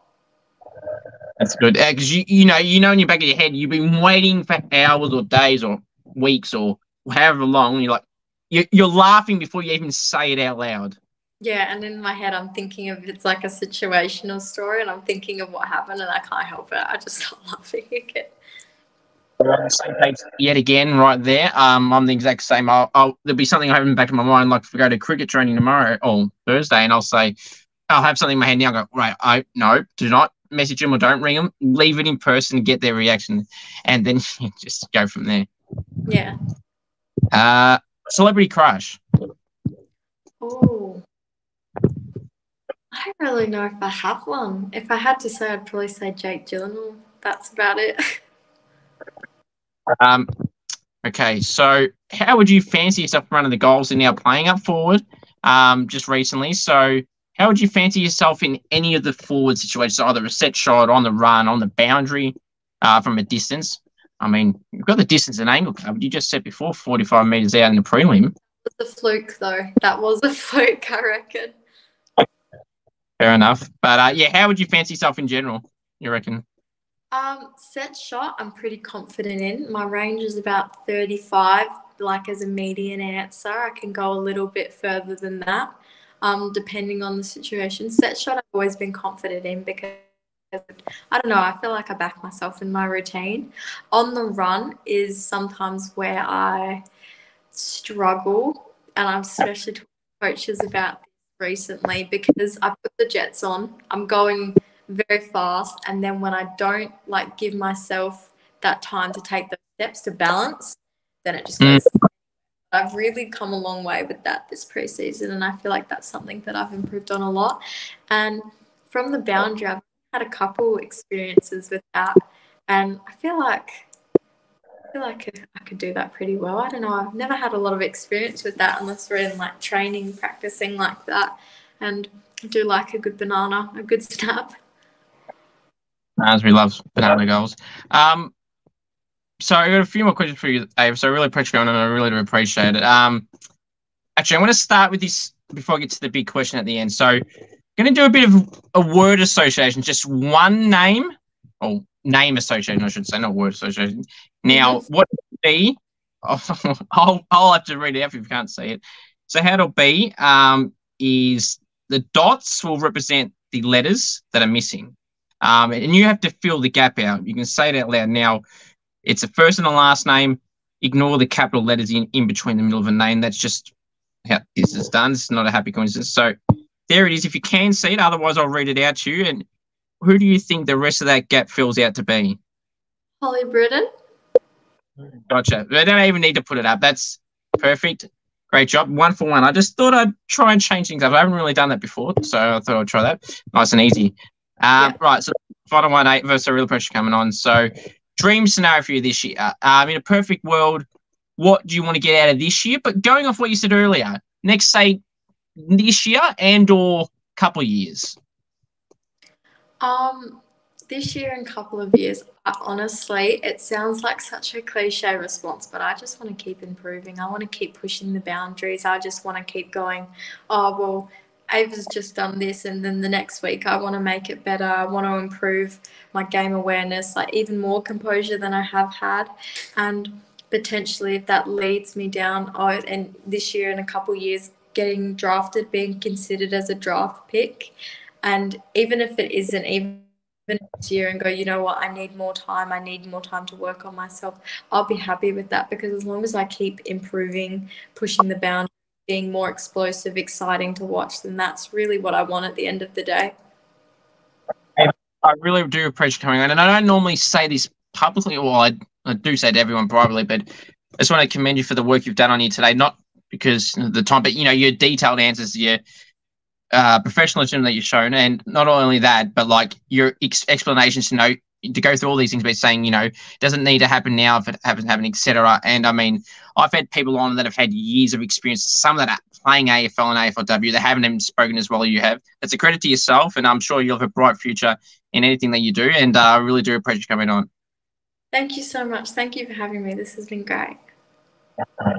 [SPEAKER 1] That's good because you you know you know in your back of your head you've been waiting for hours or days or weeks or however long. You're like you you're laughing before you even say it out loud.
[SPEAKER 2] Yeah, and in my head, I'm thinking of it's like a situational story, and I'm thinking of what happened, and I can't help it. I just start laughing again.
[SPEAKER 1] We're on the same page yet again, right there. Um, I'm the exact same. I'll, I'll there'll be something I have in the back of my mind, like if we go to cricket training tomorrow or Thursday, and I'll say, I'll have something in my head now. I go right. I no, do not message them or don't ring them. Leave it in person, get their reaction, and then just go from there.
[SPEAKER 2] Yeah.
[SPEAKER 1] Uh, celebrity crush.
[SPEAKER 2] Oh. I don't really know if I have one. If I had to say, I'd probably say Jake Gyllenhaal. That's about it.
[SPEAKER 1] Um, okay, so how would you fancy yourself running the goals and now playing up forward? Um, just recently. So how would you fancy yourself in any of the forward situations, either a set shot, on the run, on the boundary, uh, from a distance? I mean, you've got the distance and angle covered. You just said before, 45 meters out in the prelim.
[SPEAKER 2] It was a fluke, though. That was a fluke, I reckon.
[SPEAKER 1] Fair enough. But uh, yeah, how would you fancy yourself in general? You reckon?
[SPEAKER 2] Um, set shot, I'm pretty confident in. My range is about 35. Like as a median answer, I can go a little bit further than that, um, depending on the situation. Set shot, I've always been confident in because I don't know. I feel like I back myself in my routine. On the run is sometimes where I struggle, and I'm especially talking to coaches about this recently because I put the jets on. I'm going very fast and then when i don't like give myself that time to take the steps to balance then it just
[SPEAKER 1] Mm.
[SPEAKER 2] I've really come a long way with that this preseason and i feel like that's something that i've improved on a lot and from the boundary i've had a couple experiences with that and i feel like I feel like I could do that pretty well. I don't know. I've never had a lot of experience with that unless we're in like training, practicing like that. And I do like a good banana, a good snap.
[SPEAKER 1] As we love banana goals. Um, so I got a few more questions for you, Ava. So I really appreciate it, and I really do appreciate it. Um, actually, I'm going to start with this before I get to the big question at the end. So, I'm going to do a bit of a word association, just one name or name association, I should say, not word association. Now, what would be? I'll I'll have to read it out if you can't see it. So, how it'll be um, is the dots will represent the letters that are missing. Um, and you have to fill the gap out. You can say it out loud now. It's a first and a last name. Ignore the capital letters in, in between the middle of a name. That's just how this is done. It's not a happy coincidence. So there it is. If you can see it, otherwise I'll read it out to you. And who do you think the rest of that gap fills out to be?
[SPEAKER 2] Holly Britton.
[SPEAKER 1] Gotcha. They don't even need to put it up. That's perfect. Great job. One for one. I just thought I'd try and change things up. I haven't really done that before, so I thought I'd try that. Nice and easy. Um, yeah. Right. So final one, eight versus real pressure coming on. So dream scenario for you this year. Um, in a perfect world, what do you want to get out of this year? But going off what you said earlier, next say this year and or couple of years.
[SPEAKER 2] Um, this year and couple of years, honestly, it sounds like such a cliche response, but I just want to keep improving. I want to keep pushing the boundaries. I just want to keep going, oh, well, Ava's just done this, and then the next week I want to make it better. I want to improve my game awareness, like even more composure than I have had. And potentially, if that leads me down, oh, and this year in a couple years, getting drafted, being considered as a draft pick. And even if it isn't, even next year and go, you know what, I need more time. I need more time to work on myself. I'll be happy with that because as long as I keep improving, pushing the boundaries, being more explosive, exciting to watch, then that's really what I want at the end of the day.
[SPEAKER 1] I really do appreciate coming on. And I don't normally say this publicly, or I, I do say to everyone privately, but I just want to commend you for the work you've done on here today, not because the time, but you know, your detailed answers, your uh, professionalism that you've shown, and not only that, but like your ex- explanations to know to go through all these things, but saying you know doesn't need to happen now if it happens happen, etc. And I mean, I've had people on that have had years of experience. Some of that are playing AFL and AFLW, they haven't even spoken as well as you have. That's a credit to yourself, and I'm sure you'll have a bright future in anything that you do. And uh, I really do appreciate you coming on.
[SPEAKER 2] Thank you so much. Thank you for having me. This has been great.